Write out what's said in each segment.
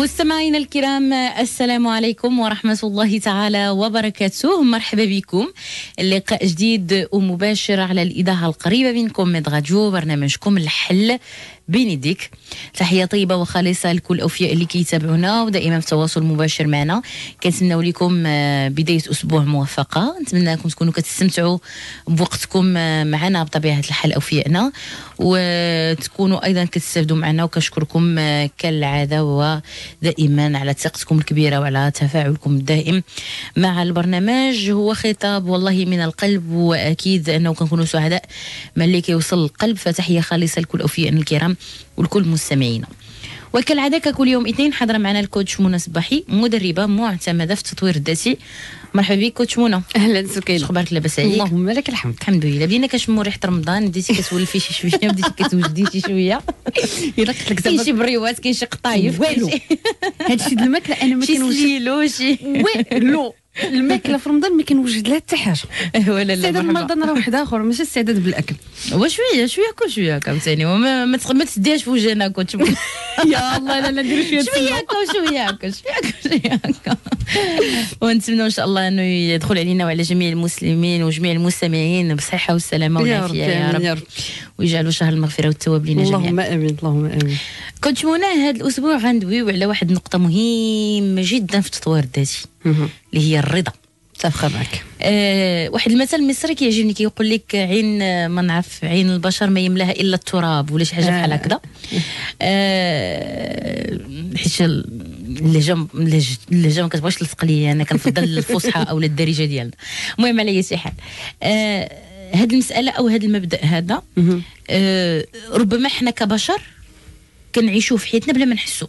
مستمعينا الكرام السلام عليكم ورحمة الله تعالى وبركاته. مرحبا بكم. اللقاء جديد ومباشر على الإذاعة القريبة منكم من راديو برنامجكم الحل. بين يديك تحيه طيبة وخالصة لكل الاوفياء اللي كيتابعونا ودائما في تواصل مباشر معنا. كنتمناو لكم آه، بداية أسبوع موفقة. نتمنى لكم تكونوا كتستمتعوا بوقتكم آه، معنا بطبيعة الحال أوفيائنا. وتكونوا أيضا كتستافدوا معنا وكنشكركم آه، كالعادة ودائما على ثقتكم الكبيرة وعلى تفاعلكم الدائم مع البرنامج. هو خطاب والله من القلب وأكيد أنه كنكونوا سعداء. ملي كيوصل القلب فتحية خالصة لكل أوفيائنا الكرام. ولكل مستمعينا وكالعادة كل يوم اثنين حاضرة معنا الكوتش منى صباحي مدربة معتمدة في التطوير الذاتي. مرحبا بك كوتش منى. أهلا سكينة. أخبارك لاباس عليك اللهم لك الحمد. الحمد لله. بدينا كنشموا ريحة رمضان بديتي كتولفي شي شوية بديتي كتوجدي شي شوية. الا قلت لك كاين شي بريوات كاين شي قطايف والو. هادشي د الماكلة أنا ما شي كنوجد. سليلو شي والو. الماكلة في رمضان ما كنوجد لها حتى حاجة. ولا لا استعداد. رمضان راه واحد آخر ماشي استعداد بالأكل. وشويه شوية كل شوية هكا وما ما تسديهاش في وجهنا كنت يا الله لا لا نديرو شوية شوية هكا وشوية هكا شوية هكا شوية هكا. ونتمنى إن شاء الله إنه يدخل علينا وعلى جميع المسلمين وجميع المستمعين بالصحه والسلامة والعافية يا رب. يا رب ويجعلوا شهر المغفرة والتواب لنا جميعا. اللهم آمين اللهم آمين. كنت منى هذا الأسبوع غندويو على واحد النقطه مهمة جدا في التطوير الذاتي. اللي هي الرضا. متفقه معك. أه واحد المثل مصري كيعجبني كيقول لك عين آه، ما نعرف عين البشر ما يملاها إلا التراب ولا شي حاجة بحال آه. هكذا. أه. حيت ال- اللهجه اللهجه ما كتبغيش تلصق ليا أنا كنفضل الفصحى أو الدارجة ديالنا. المهم على اي حال. أه هاد المسألة أو هاد المبدأ هذا أه ربما حنا كبشر كنعيشوا في حياتنا بلا ما نحسوا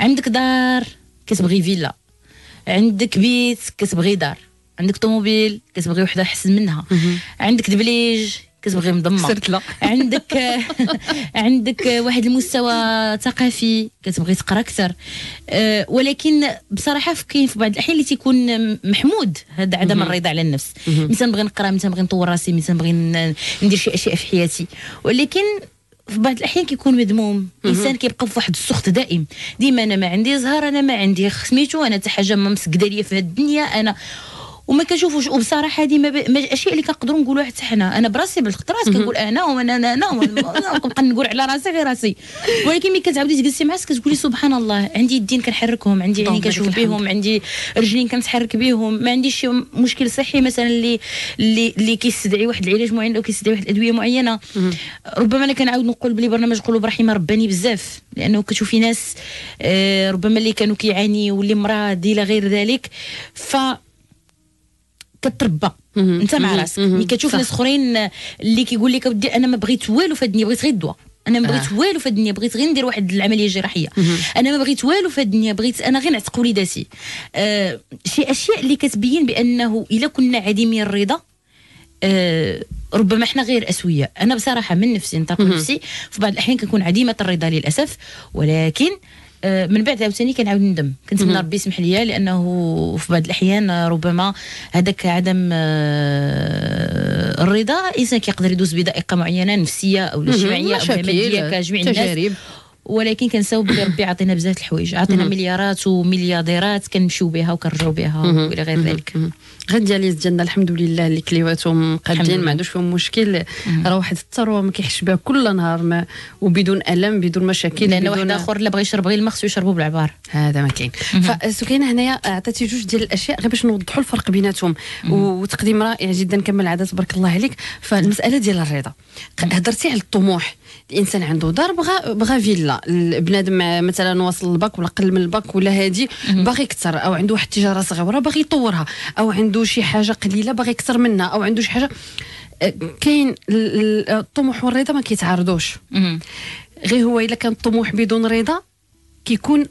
عندك دار كتبغي فيلا. عندك بيت كتبغي دار عندك طوموبيل كتبغي وحدة أحسن منها عندك دبليج كتبغي مضمة عندك عندك واحد المستوى ثقافي كتبغي تقرأ أكثر. أه، ولكن بصراحة كاين في بعض الأحيان اللي تيكون محمود هذا عدم الرضا على النفس. مثلا نبغي نقرأ مثلا نبغي نطور راسي مثلا نبغي ندير شي أشياء في حياتي. ولكن في بعض الأحيان كيكون مذموم. إنسان كيبقى في واحد السخط دائم. ديما أنا ما عندي زهر أنا ما عندي سميتو أنا حتى حاجة ما مسكدة ليا في هاد الدنيا أنا وما كنشوفوش. وبصراحة هذه ما, ب... ما أشياء اللي كنقدروا نقولوها حتى حنا. أنا براسي بالخطرات كنقول أنا وأنا أنا أنا كنبقى نقول على راسي غير راسي. ولكن ملي كتعاودي تجلسي معاك كتقولي سبحان الله عندي يدين كنحركهم عندي لك كنشوف. بهم عندي رجلين كنتحرك بهم ما عنديش شي مشكل صحي مثلا اللي اللي اللي كيستدعي واحد العلاج معين أو كيستدعي واحد الادويه معينة. ربما أنا كنعاود نقول بلي برنامج قلوب رحيمه رباني بزاف لأنه كتشوفي ناس آه، ربما اللي كانوا كيعاني واللي مرض إلى غير ذلك. ف كتربى. انت مع. راسك. ملي كتشوف صح. ناس اخرين اللي كيقول لك اودي أنا ما بغيت والو في الدنيا بغيت غير الدواء أنا ما بغيت والو في الدنيا بغيت غير ندير واحد العملية جراحية. أنا ما بغيت والو في الدنيا بغيت أنا غير نعتق وليداتي. آه شي اشياء اللي كتبين بأنه إلا كنا عديمي الرضا آه ربما إحنا غير اسوياء أنا بصراحة من نفسي نطلق نفسي في بعض الأحيان كنكون عديمة الرضا للأسف ولكن آه، من بعد عاوتاني كنعاود ندم كنتمنى ربي يسمح لي لأنه في بعض الأحيان آه، ربما هذاك عدم آه، الرضا الإنسان كيقدر يدوز بضائقه معينة نفسية أو اجتماعيه أو مادية كجميع الناس. ولكن كنساو بلي ربي عطينا بزاف الحوايج عطينا مليارات ومليارديرات كنمشيو بها وكنرجعوا بها وإلى غير ذلك. غير دياليز ديالنا الحمد لله اللي كليواتهم قادين. ما عندوش فيهم مشكل. راه واحد الثروه ما كيحش بها كل نهار ما وبدون ألم بدون مشاكل لأن واحد آخر لا بغى يشرب غير الماء خصو يشربوا بالعبار. هذا ما كاين. فسكينه هنايا عطيتي جوج ديال الأشياء غير باش نوضحوا الفرق بيناتهم. وتقديم رائع جدا كما العاده تبارك الله عليك. فالمسألة ديال الرضا. هضرتي على الطموح. الإنسان عنده دار بغى بغى فيلا. بنادم مثلا واصل الباك ولا قل من الباك ولا هادي باغي يكثر أو عنده واحد التجارة صغيرة باغي يطورها أو عنده شي حاجة قليلة باغي يكثر منها أو عنده شي حاجة. آه، كاين ال- ال- الطموح والرضا ما كيتعارضوش. غير هو إلا كان الطموح بدون رضا كيكون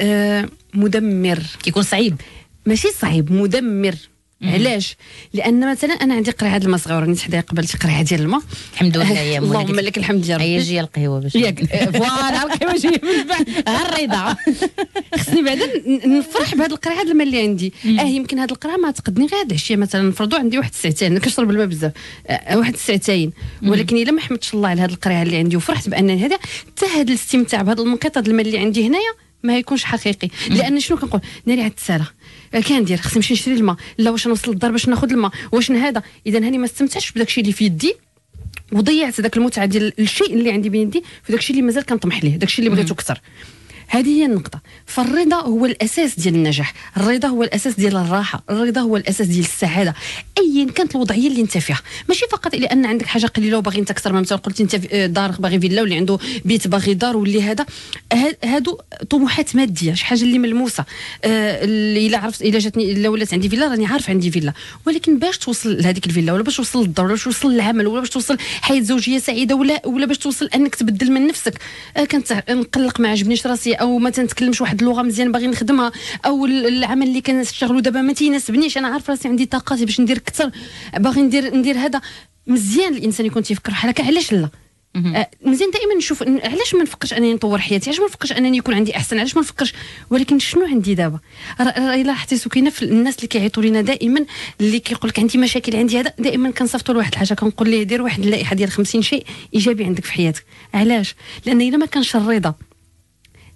آه مدمر. كيكون صعيب. ماشي صعيب مدمر. علاش؟ لأن مثلا أنا عندي قرعه الماء صغيرة نيت حدايا قبل شي قرعه ديال الماء. الحمد لله يا مولاي اللهم لك الحمد يا ربي. جي القهوه باش ياك voilà كيما جاية من بعد. الرضا. خصني بعدا نفرح بهاد القرعه الماء اللي عندي. آه يمكن هاد القرعه ما تقدني غير هاد العشيه مثلا نفرضوا عندي واحد الساعتين أنا كنشرب الماء بزاف. آه، واحد الساعتين. ولكن إلا ما حمدتش الله على هاد القرعه اللي عندي وفرحت بأن هذا حتى هاد الاستمتاع بهذا المنقطع د الماء اللي عندي هنايا ما يكونش حقيقي. لأن شنو كنقول؟ ناري على التساله كندير خصني نمشي نشري الماء. لا واش نوصل للدار باش ناخذ الماء؟ واش هذا؟ اذا هاني ما استمتعتش بداك الشيء اللي في يدي وضيعت ذاك المتعة ديال الشيء اللي عندي بين يدي في داك الشيء اللي مازال كنطمح ليه داك الشيء اللي بغيتو أكثر. هذه هي النقطة. فالرضا هو الأساس ديال النجاح. الرضا هو الأساس ديال الراحة. الرضا هو الأساس ديال السعادة. أيا كانت الوضعية اللي أنت فيها. ماشي فقط لأن عندك حاجة قليلة وباغي أنت أكثر ما مثلا قلت أنت دار باغي فيلا واللي عنده بيت باغي دار واللي هذا. هادو طموحات مادية. شي حاجة اللي ملموسة. آه إلا عرفت إلا جاتني إلا ولات عندي فيلا راني عارف عندي فيلا. ولكن باش توصل لهذيك الفيلا ولا باش توصل للدار ولا باش توصل للعمل ولا باش توصل حياة زوجية سعيدة ولا ولا باش توصل أنك تبدل من نفسك. آه كنت نقلق ما عجبنيش راسي. أو ما تنتكلمش واحد اللغة مزيان باغي نخدمها أو العمل اللي كنشتغلو دابا ما تيناسبنيش أنا عارف راسي عندي طاقات باش ندير أكثر. باغي ندير ندير هذا. مزيان الإنسان يكون تيفكر بحال هكا. علاش لا؟ أه، مزيان دائما نشوف علاش ما نفكرش أنني نطور حياتي؟ علاش ما نفكرش أنني يكون عندي أحسن؟ علاش ما نفكرش؟ ولكن شنو عندي دابا؟ راه لاحظتي سكينة في الناس اللي كيعيطوا لينا دائما اللي كيقول لك عندي مشاكل عندي هذا دائما كنصيفطوا لواحد الحاجة. كنقول ليه دير واحد اللائحة ديال 50 شيء إيجابي عندك في حياتك. علاش؟ لأن إلا ما كانش الرضا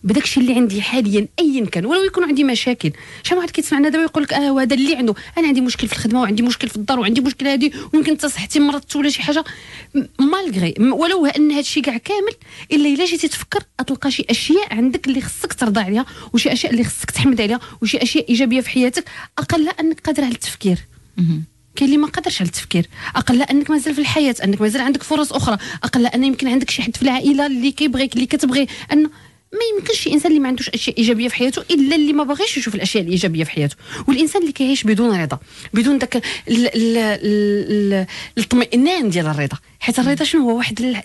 بداك الشيء اللي عندي حاليا ايا كان. ولو يكون عندي مشاكل. شحال واحد كيسمعنا دابا يقول لك آه هذا اللي عنده. أنا عندي مشكل في الخدمة وعندي مشكل في الدار وعندي مشكل هذه ويمكن حتى صحتي مرضت ولا شي حاجة. مالغري ولو أن هذا الشيء كاع كامل إلا إلا جيتي تفكر تلقى شي أشياء عندك اللي خصك ترضى عليها وشي أشياء اللي خصك تحمد عليها وشي أشياء إيجابية في حياتك. أقل أنك قادر على التفكير. كاين اللي ما قادرش على التفكير. أقل أنك مازال في الحياة أنك مازال عندك فرص أخرى. أقل أن يمكن عندك شي حد في العائلة اللي كيبغيك اللي كتبغي انه ما يمكنش شي انسان اللي ما عندوش أشياء إيجابية في حياته إلا اللي ما باغيش يشوف الأشياء الإيجابية في حياته. والإنسان اللي كيعيش بدون رضا بدون داك الاطمئنان ديال الرضا. حيت الرضا شنو هو؟ واحد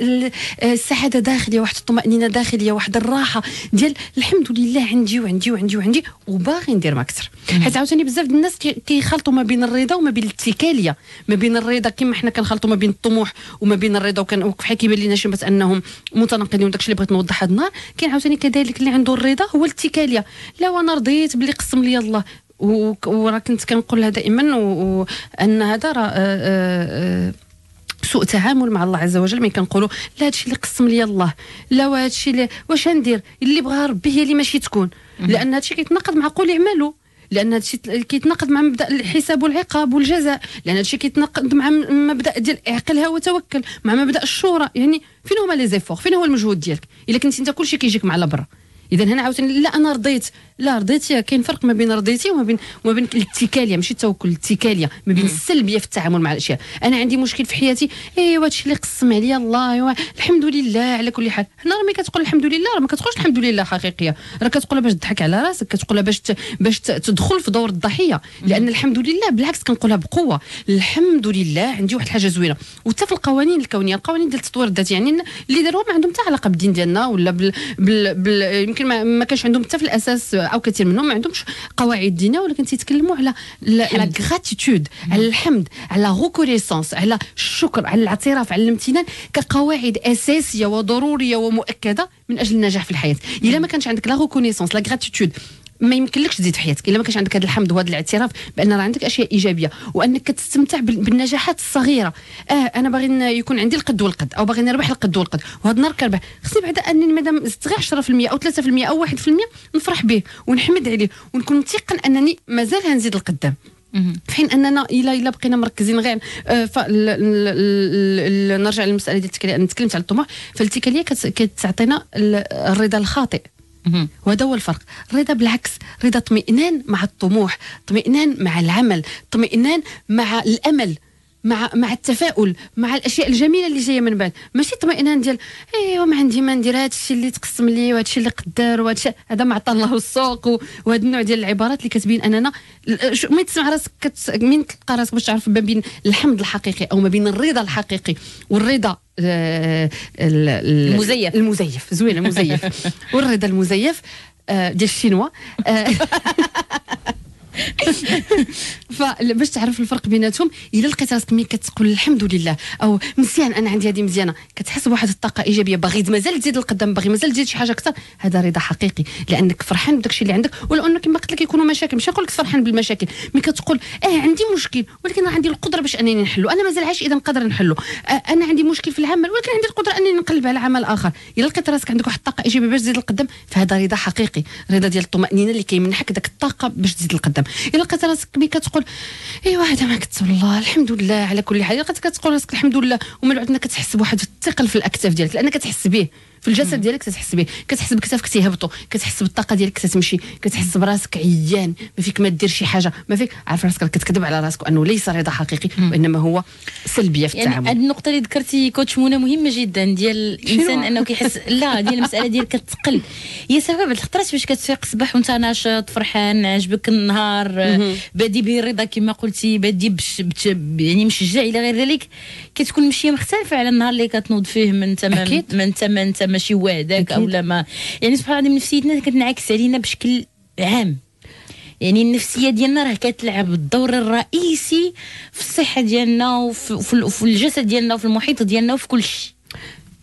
السعادة داخلية واحد الطمانينه داخلية واحد الراحة ديال الحمد لله عندي وعندي وعندي وعندي وباغي ندير ما أكثر. حيت عاوتاني بزاف الناس كيخلطوا ما بين الرضا وما بين الاتكالية. ما بين الرضا كما حنا كنخلطوا ما بين الطموح وما بين الرضا وكان بحال كيبان لنا شي بس أنهم متناقضين وداكشي اللي بغيت نوضح هذا النهار كاين عاوتاني كذلك اللي عنده الرضا هو الاتكالية. لا وأنا رضيت باللي قسم لي الله. وراه كنت كنقول لها دائما وأن هذا راه آه، آه، سوء تعامل مع الله عز وجل. ملي كنقولوا لا هادشي اللي قسم لي الله لا هادشي اللي واش ندير اللي بغى ربي هي اللي ماشي تكون. لأن هادشي كيتناقض مع قول اعملوا. لأن هادشي كيتناقض مع مبدأ الحساب والعقاب والجزاء. لأن هادشي كيتناقض مع مبدأ ديال اعقلها وتوكل مع مبدأ الشورى. يعني فين هما لي زيفور؟ فين هو المجهود ديالك؟ إلا كنتي أنت كلشي كيجيك مع برا اذا هنا عاوتاني لا أنا رضيت لا رضيتي كاين فرق ما بين رضيتي وما بين وما بين الاتكالية ماشي التوكل الاتكالية ما بين السلبيه في التعامل مع الأشياء. أنا عندي مشكل في حياتي ايوا هادشي اللي قسم عليا الله ايوا الحمد لله على كل حال. هنا راه ملي كتقول الحمد لله راه ما كتقولش الحمد لله حقيقية. راه كتقولها باش تضحك على راسك كتقولها باش باش تدخل في دور الضحية. لأن الحمد لله بالعكس كنقولها بقوة. الحمد لله عندي واحد الحاجة زوينة. وحتى في القوانين الكونية القوانين ديال التطوير الذاتي يعني اللي داروها ما عندهم حتى علاقة بالدين ديالنا ولا بال, بال... بال... يمكن ما, ما كانش عندهم حتى في الأساس أو كثير منهم ما عندهمش قواعد دينية ولكن تيتكلموا على la gratitude على الحمد على reconnaissance على الشكر على الاعتراف على الامتنان كقواعد أساسية وضرورية ومؤكدة من أجل النجاح في الحياة. إلا ما كانش عندك la reconnaissance la gratitude ما يمكنلكش تزيد في حياتك إلا ما كانش عندك هذا الحمد وهذا الاعتراف بأن راه عندك أشياء إيجابية وأنك كتستمتع بالنجاحات الصغيرة. آه أنا باغي يكون عندي القد والقد أو باغي نربح القد والقد وهذا النهار كنربح. خصني بعدا أنني مادام زدت غير 10% أو 3% أو 1% نفرح به ونحمد عليه ونكون متيقن أنني مازال غنزيد القدام في حين أننا إلا إلا بقينا مركزين غير آه نرجع للمسألة ديال التكاليه أنا تكلمت على الطموح. فالتكاليه كتعطينا الرضا الخاطئ. وهذا هو الفرق. الرضا بالعكس رضا اطمئنان مع الطموح اطمئنان مع العمل اطمئنان مع الأمل. مع مع التفاؤل مع الأشياء الجميلة اللي جاية من بعد. ماشي اطمئنان ديال ايوا ما عندي ما ندير هذا الشيء اللي تقسم لي وهذا الشيء اللي قدر وهذا الشيء هذا ما عطى الله السوق وهذا النوع ديال العبارات اللي كتبين أننا ما تسمع راسك كت... من تلقى راسك باش تعرف ما بين الحمد الحقيقي أو ما بين الرضا الحقيقي؟ والرضا آه المزيف. المزيف زوين المزيف. والرضا المزيف آه ديال الشينوا آه فباش تعرف الفرق بيناتهم إلا لقيت راسك ملي كتقول الحمد لله أو مزيان أنا عندي هذه مزيانة كتحس بواحد الطاقة إيجابية باغي مازال تزيد القدام باغي مازال تزيد شي حاجة أكثر هذا رضا حقيقي لأنك فرحان بداك الشيء اللي عندك ولو أنه كما قلت لك يكونوا مشاكل مش نقول لك فرحان بالمشاكل ملي كتقول آه عندي مشكل ولكن عندي القدرة باش أنني نحلو. أنا مازال عايش إذا نقدر نحلو. آه أنا عندي مشكل في العمل ولكن عندي القدرة أنني نقلب على عمل آخر. إلا لقيت راسك عندك واحد الطاقة إيجابية باش تزيد القدام فهذا رضا حقيقي رضا ديال الطمأنينة اللي كيمنحك داك الطاقة باش تزيد القدام الا لقيت راسك ملي كتقول ايوا هذا ما كتب الله الحمد لله على كل حال. لقيت كتقول راسك الحمد لله ومن بعد كتحس بواحد الثقل في الأكتاف ديالك لأنك كتحس به. في الجسد ديالك تحس به. كتحس بكتافك تيهبطوا كتحس بالطاقة ديالك تتمشي. كتحس براسك عيان. ما فيك ما دير شي حاجة. ما فيك عارف راسك كتكذب على راسك انه ليس رضا حقيقي وإنما هو سلبية في التعامل. يعني النقطة اللي ذكرتي كوتش منى مهمة جدا. ديال الإنسان أنه كيحس لا ديال المسألة ديال كتقل. هي سبب الخطرات باش كتفيق. الصباح وأنت ناشط فرحان عجبك النهار. بادي بالرضا كما قلتي. بادي بش يعني مشجع إلى غير ذلك. كتكون مشية مختلفة على النهار اللي كتنوض فيه من تمام من تمام ماشي واداك أو لا ما يعني سبحان الله نفسيتنا كتنعكس علينا بشكل عام. يعني النفسية ديالنا راه كتلعب الدور الرئيسي في الصحة ديالنا وفي الجسد ديالنا وفي المحيط ديالنا وفي كل شيء.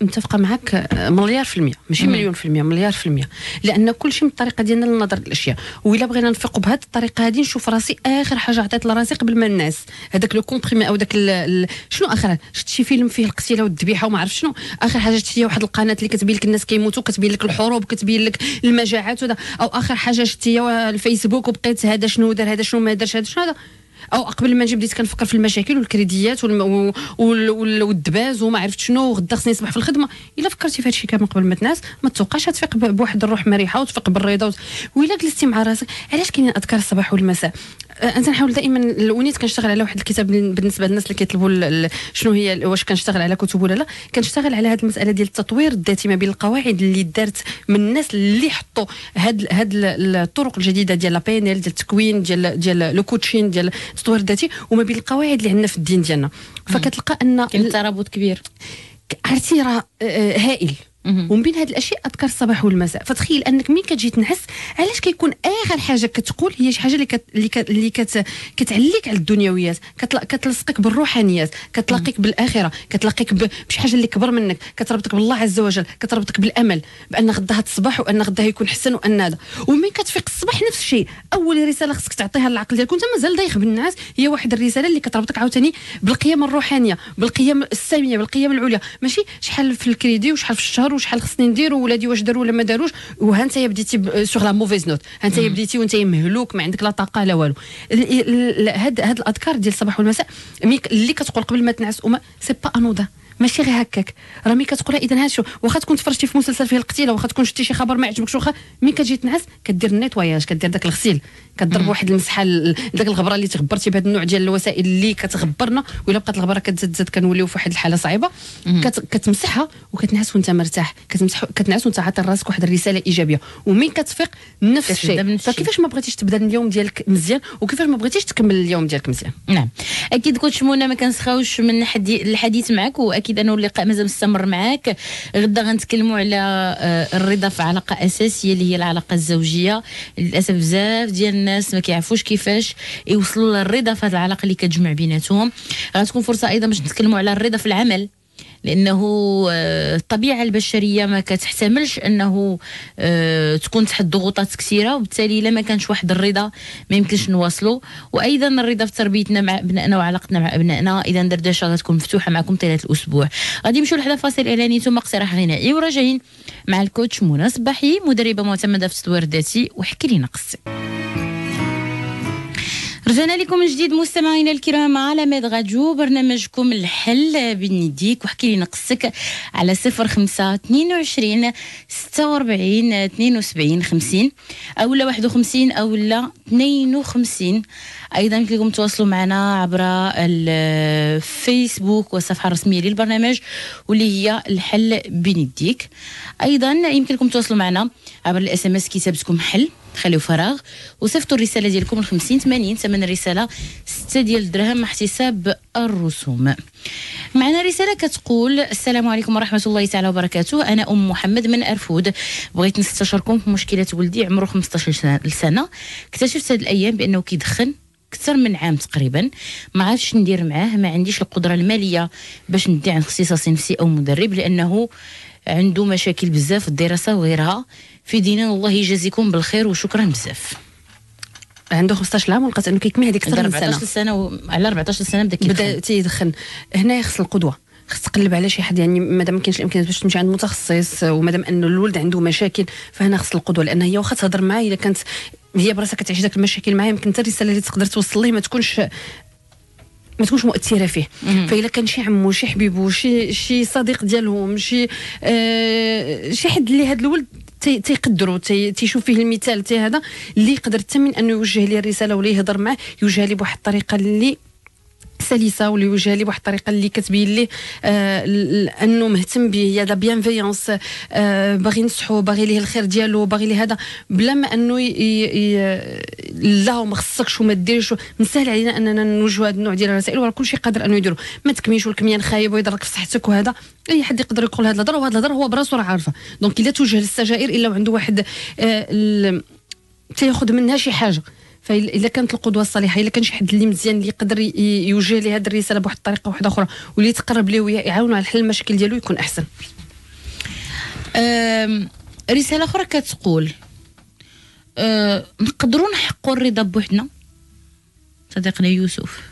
متفقة معك مليار في المية ماشي مليون في المية مليار في المية. لأن كل شيء من الطريقة ديالنا للنظر للأشياء. وإلا بغينا نفيقوا بهذه الطريقة هذه نشوف راسي آخر حاجة عطيت لراسي قبل ما الناس. هذاك le comprimé أو داك شنو آخر؟ شفت شي فيلم فيه القتيله والذبيحة وما عرف شنو؟ آخر حاجة شفتي واحد القناة اللي كتبين لك الناس كيموتوا كتبين لك الحروب كتبين لك المجاعات ودا أو آخر حاجة شفتي الفيسبوك وبقيت هذا شنو دار هذا شنو ما دارش هذا شنو هذا. أو قبل ما نجي بديت كنفكر في المشاكل والكريديات والدباز وما عرفت شنو غدا خصني نصبح في الخدمة. إلا فكرتي في هذا الشيء كامل قبل ما تنعس ما تتوقعش تفيق بواحد الروح مريحة وتفيق بالرضا وإلا جلستي مع راسك علاش كاينين أذكار الصباح والمساء؟ أنت نحاول دائما الونيت كنشتغل على واحد الكتاب بالنسبة للناس اللي كيطلبوا شنو هي واش كنشتغل على كتب ولا لا. كنشتغل على هذه المسألة ديال التطوير الذاتي ما بين القواعد اللي دارت من الناس اللي حطوا هاد هاد الطرق الجديدة ديال لا بي ديال التكوين ديال ديال le coaching ديال التطوير الذاتي وما بين القواعد اللي عندنا في الدين ديالنا. فكتلقى أن كاين ترابط كبير. عرفتي راه آه، هائل. ومن بين هذه الأشياء اذكار الصباح والمساء. فتخيل أنك ملي كتجي تنعس علاش كيكون آخر حاجة كتقول هي شي حاجة اللي كت اللي, كت اللي كت كتعليك على الدنيويات كتلصقك بالروحانيات كتلاقيك بالآخرة كتلاقيك بشي حاجة اللي كبر منك كتربطك بالله عز وجل كتربطك بالأمل بأن غدا الصباح وأن غدا يكون حسن وأن هذا. ومن كتفيق الصباح نفس الشيء. أول رسالة خصك تعطيها للعقل ديالك وانت مازال دايخ بالنعاس هي واحد الرسالة اللي كتربطك عاوتاني بالقيم الروحانية بالقيم السامية بالقيم العليا. ماشي شحال في الكريدي وشحال في الشهر وشحال خصني ندير نديروا ولادي واش داروا ولا ما داروش وها انت بديتي sur la mauvaise note ها انت بديتي وانت مهلوك ما عندك لا طاقة لا والو. هاد هاد الأذكار ديال الصباح والمساء اللي كتقول قبل ما تنعس وما c'est pas anodin ماشي غير هكاك. راه ملي كتقولها إذا هاد شو واخا تكون تفرجتي في مسلسل فيه القتيلة واخا تكون شفتي شي خبر ما عجبكش واخا ملي كتجي تنعس كدير النيتواياج كدير داك الغسيل. كضرب واحد المسحة داك الغبرة اللي تغبرتي بهذا النوع ديال الوسائل اللي كتغبرنا وإلا بقات الغبرة كتزاد كنوليو في واحد الحالة صعيبة. كتمسحها وكتنعس وانت مرتاح. كتمسح كتنعس وانت عاطي راسك واحد الرسالة إيجابية. ومن كتفيق؟ نفس الشيء فكيفاش ما بغيتيش تبدا اليوم ديالك مزيان؟ وكيفاش ما بغيتيش تكمل اليوم ديالك مزيان؟ نعم. أكيد كنت شمونه ما كنسخاوش من الحديث معك وأكيد أنه اللقاء مازال مستمر معك غدا غنتكلموا على آه، الرضا في علاقة أساسية اللي هي العلاقة الزوجية. للأسف بزاف ديال الناس ما كيعرفوش كيفاش يوصلوا للرضا في هذه العلاقة اللي كتجمع بيناتهم. غتكون فرصة أيضا باش نتكلموا على الرضا في العمل لأنه آه، الطبيعة البشرية ما كتحتملش أنه آه، تكون تحت ضغوطات كثيرة وبالتالي إلا ما كانش واحد الرضا ما يمكنش نواصلوا. وأيضا الرضا في تربيتنا مع أبنائنا وعلاقتنا مع أبنائنا إذا دردشة غتكون مفتوحة معكم طيلة الأسبوع. غادي نمشيو لحظه فاصل إعلاني ثم اقتراح غنائي وراجعين مع الكوتش منى صباحي مدربة معتمدة في التطوير الذاتي وحكي لنا قصتك رجعنا لكم من جديد مستمعينا الكرام على ميد راديو برنامجكم الحل بنديك وحكي لي قصتك على صفر خمسة اثنين وعشرين ستة وأربعين اثنين وسبعين خمسين أو لا واحد وخمسين أو لا اثنين وخمسين. أيضا يمكن لكم تواصلوا معنا عبر الفيسبوك والصفحة الرسمية للبرنامج واللي هي الحل بين يديك أيضا يمكن لكم تواصلوا معنا عبر ال SMS كتابتكم حل. خليو فراغ. وصيفطوا الرسالة ديالكم ل 50 80 ثمن الرسالة 6 ديال الدرهم مع احتساب الرسوم. معنا رسالة كتقول السلام عليكم ورحمة الله تعالى وبركاته. أنا أم محمد من أرفود. بغيت نستشركم في مشكلة ولدي عمره 15 سنه اكتشفت هذه الأيام بأنه كيدخن أكثر من عام تقريبا. ما عرفتش ندير معاه. ما عنديش القدرة المالية باش ندي عند اختصاصي نفسي أو مدرب لأنه عنده مشاكل بزاف في الدراسة وغيرها. في ديننا. الله يجازيكم بالخير وشكرا بزاف. عنده 15 عام ولقات أنه كيكمل هذيك أكثر من 14 سنه سنة و... على 14 سنة بدأ بدأ كيدخل تيدخن. هنا خص القدوة. خص تقلب على شي حد. يعني مادام ما كاينش الإمكانيات باش تمشي عند متخصص ومادام انه الولد عنده مشاكل فهنا خص القدوة. لأن هي واخا تهضر معاه إلا كانت هي براسها كتعيش داك المشاكل معاه يمكن حتى الرسالة اللي تقدر توصل ليه ما تكونش ما تكونش مؤثرة فيه. فاذا كان شي عمو شي حبيبو شي شي صديق ديالهم شي آه شي حد اللي هذا الولد تيقدروا تي- تيشوف فيه المثال تي هذا اللي يقدر حتى من انه يوجه ليه الرسالة ولا يهضر معاه يوجه ليه بواحد الطريقة اللي سلسة واللي يوجه ليه بواحد الطريقة اللي كتبين ليه آه أنه مهتم به. y a la bienveillance آه باغي ينصحو باغي ليه الخير ديالو باغي ليه هذا. بلا ما أنه ي... ي... لا وما خصكش وما ديرش. من سهل علينا أننا نوجهوا هذا النوع ديال الرسائل وراه كلشي قادر أنه يديرو. ما تكميش والكميان خايب ويضرك في صحتك وهذا. أي حد يقدر يقول هذا الهضرة وهذا الهضرة هو براسو راه عارفة. donc إلا توجه للسجائر إلا وعنده واحد آه ال... تياخذ منها شي حاجة. فاذا كانت القدوة الصالحة إلا كان شي حد اللي مزيان اللي يقدر يوجه ليه هذه الرسالة بواحد الطريقة واحدة أخرى واللي يتقرب ليه ويعاونوا على حل المشاكل ديالو يكون أحسن. رسالة أخرى كتقول نقدروا نحقوا الرضا بوحدنا؟ صديقنا يوسف.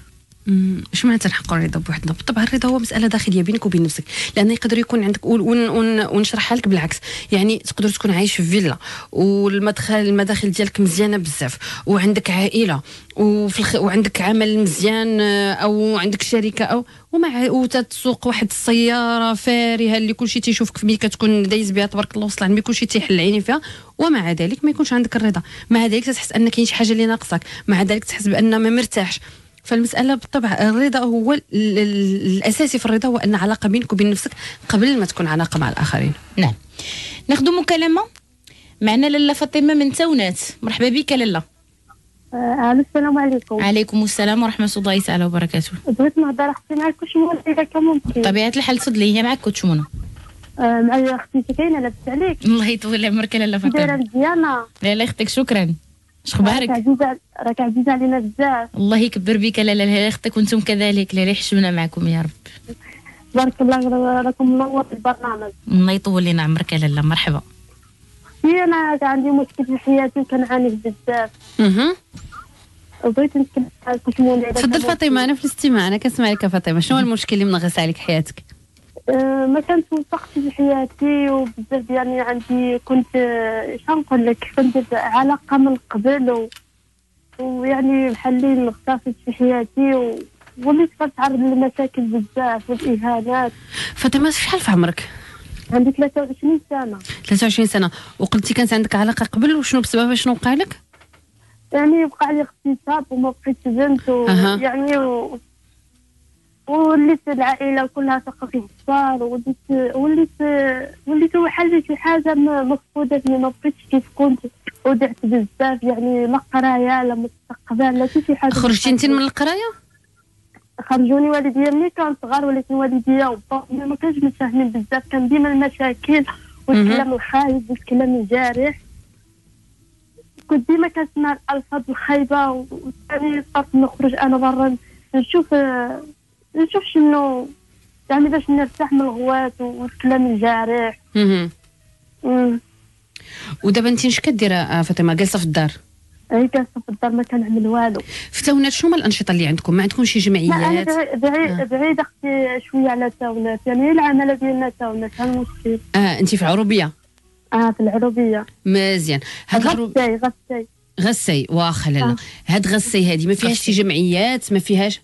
اش معناتها نحقوا الرضا بوحدنا؟ بالطبع الرضا هو مسألة داخلية بينك وبين نفسك لأن يقدر يكون عندك ون- ون- ون- ونشرحها لك بالعكس. يعني تقدر تكون عايش في فيلا والمدخل المداخل ديالك مزيانة بزاف وعندك عائلة وفي الخ... وعندك عمل مزيان آه، أو عندك شركة أو ومع وتتسوق واحد السيارة فارهة اللي كلشي تيشوفك ملي كتكون دايز بها تبارك الله وصل عند كلشي تيحل عيني فيها. ومع ذلك ما يكونش عندك الرضا. مع ذلك تحس أن كاين شي حاجة اللي ناقصك مع ذلك تحس بان ما مرتاحش. فالمسألة بالطبع الرضا هو ال- ال- الأساسي في الرضا هو ان علاقه بينك وبين نفسك قبل ما تكون علاقة مع الآخرين. نعم. ناخذ مكالمة. معنا لاله فاطمة من تونات مرحبا بك لاله آه، السلام عليكم. عليكم السلام ورحمة الله تعالى وبركاته. بغيت نهضر أختي معك مول اذا كان ممكن طبيعه الحال تفضلي هي معك كوتشمونه آه، معايا أختي سكينة لاباس عليك. الله يطول عمرك لاله فاطمة. مزيانة. لاله أختك شكرا. اش راك أخبارك عزيزه راك عزيزه علينا بزاف. الله يكبر بك لاله لاله أختك وأنتم كذلك لاله يحشمنا معكم يا رب. بارك الله راكم منور في البرنامج. الله يطول لنا عمرك يا لاله مرحبا. هي أنا عندي مشكل في حياتي وكنعاني بزاف. أها بغيت نتكلم اذا تفضل فاطمة أنا في الاستماع أنا كنسمع لك يا فاطمة. شنو هو المشكل اللي منغص عليك حياتك؟ ما كانت وفقتي في حياتي وبزاف يعني عندي كنت آه، شنو نقول لك كنت علاقة من قبل و... ويعني بحال اللي في حياتي و... وليت كنتعرض للمشاكل بزاف والإهانات. فاطمة شحال في عمرك؟ عندي 23 سنة. 23 سنة. وقلتي كانت عندك علاقة قبل وشنو بسببها شنو وقع لك؟ يعني وقع لي اغتصاب وما بقيتش بنت. ويعني و... وليت العائلة كلها تقع في حصار وليت وليت وليت وحل شي حاجة مفقودة فيا ما بقيتش كيف كنت. ودعت بزاف يعني لا قراية لا مستقبل لا شي حاجة خرجتي أنت من القراية؟ خرجوني والديا ملي كان صغار ولكن والديا وبابا. ما كانش متفاهمين بزاف كان ديما المشاكل والكلام الخايب والكلام الجارح. كنت ديما كنسمع الألفاظ الخايبة وثاني صرت نخرج أنا برا نشوف نشوف شنو يعني باش نرتاح من الغوات والكلام الجارح. ودابا انت اش كدير آه، فاطمة؟ جالسه في الدار. هي جالسه في الدار ما كنعمل والو. في تونات شنو هما الأنشطة اللي عندكم؟ ما عندكم شي لا أنا جمعيات بعيد بعيد, بعيد أختي شوية على تاونات يعني هي العماله ديالنا تاونات ها المشكل. آه انت في عروبية؟ آه في العروبية. مزيان. هاد العروب غساي غساي. غسي واخا لا لا. آه. هاد غسي هادي ما فيهاش شي جمعيات ما فيهاش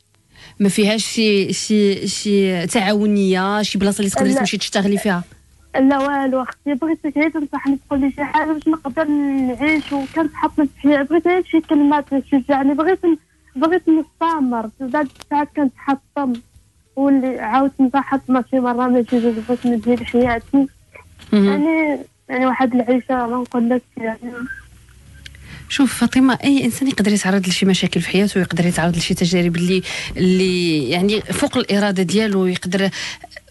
ما فيهاش شي شي شي تعاونية شي بلاصة اللي تقدري. تمشي تشتغلي فيها؟ لا والو أختي بغيت غير تنصحني تقول لي شي حاجة باش نقدر نعيش وكنت حاطه في بغيت غير شي كلمات تشجعني بغيت بغيت نستمر. بعد ساعات كنت حاطه واللي عاودت نصحت ماشي مرة ماشي جوج بغيت نبني بحياتي مهم. يعني يعني واحد العيشة ما نقول لك يعني شوف فاطمة أي إنسان يقدر يتعرض لشي مشاكل في حياته ويقدر يتعرض لشي تجارب اللي اللي يعني فوق الإرادة ديالو يقدر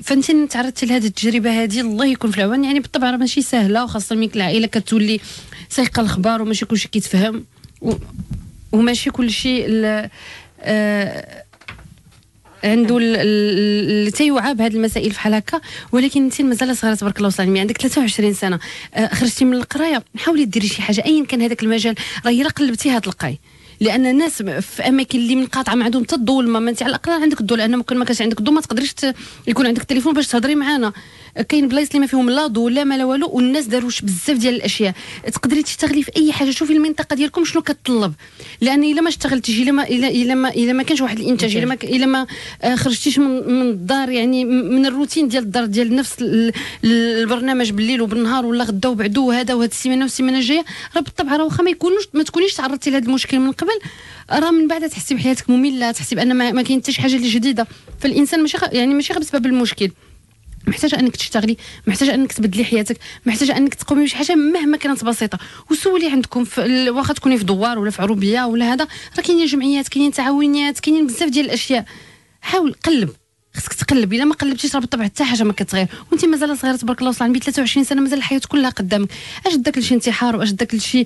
فأنت تعرضتي لهذه التجربة هذه الله يكون في العون يعني بالطبع راه ماشي سهلة وخاصة ملي العائله كتولي سايقه الأخبار وماشي كلشي كيتفهم. وماشي كل شيء آه عنده تيوعى بهذه المسائل بحال هكا ولكن انت مازال صغيرة تبارك الله وصلي عندك 23 سنة. آه خرجتي من القراية حاولي ديري شي حاجة ايا كان هذاك المجال راه الا قلبتيها تلقاي لأن الناس في أماكن اللي منقاطعة ما عندهم حتى الضوء ما انت على الأقل عندك الضوء لأن ممكن ما كانش عندك الضوء ما تقدريش يكون عندك التليفون باش تهضري معنا كاين بلايص اللي ما فيهم لا ضوء لا ما لا والو والناس داروا بزاف ديال الأشياء. تقدري تشتغلي في أي حاجة. شوفي المنطقة ديالكم شنو كتطلب. لأن إلا ما اشتغلتيش إلا ما الا ما إلا ما كانش واحد الإنتاج إلا ما إلا ما آه، خرجتيش من, من الدار يعني من الروتين ديال الدار ديال نفس البرنامج بالليل وبالنهار ولا غدا وبعدو وهذا وهذه السيمانة والسيمانة الجاية راه بالطبع راه واخا ما يكونوش ما تكونيش تعرضتي لهذا المشكل من قبل. راه من بعد تحسي بحياتك مملة تحسي بان ما, ما كاين حتى شي حاجة اللي جديدة. فالإنسان ماشي يعني ماشي غير بسبب المشكل. محتاجة أنك تشتغلي محتاجة أنك تبدلي حياتك محتاجة أنك تقومي بشي حاجة مهما كانت بسيطة. وسولي عندكم في واخا تكوني في دوار ولا في عروبية ولا هذا راه كاينين جمعيات كاينين تعاونيات كاينين بزاف ديال الأشياء. حاول قلب. خصك تقلب. إلا ما قلبتيش راه بالطبع حتى حاجة ما كتغير. وانت مازال صغيرة تبارك الله وصل عندك 23 سنة مازال الحياة كلها قدامك. اش داك لشي انتحار واش داك لشي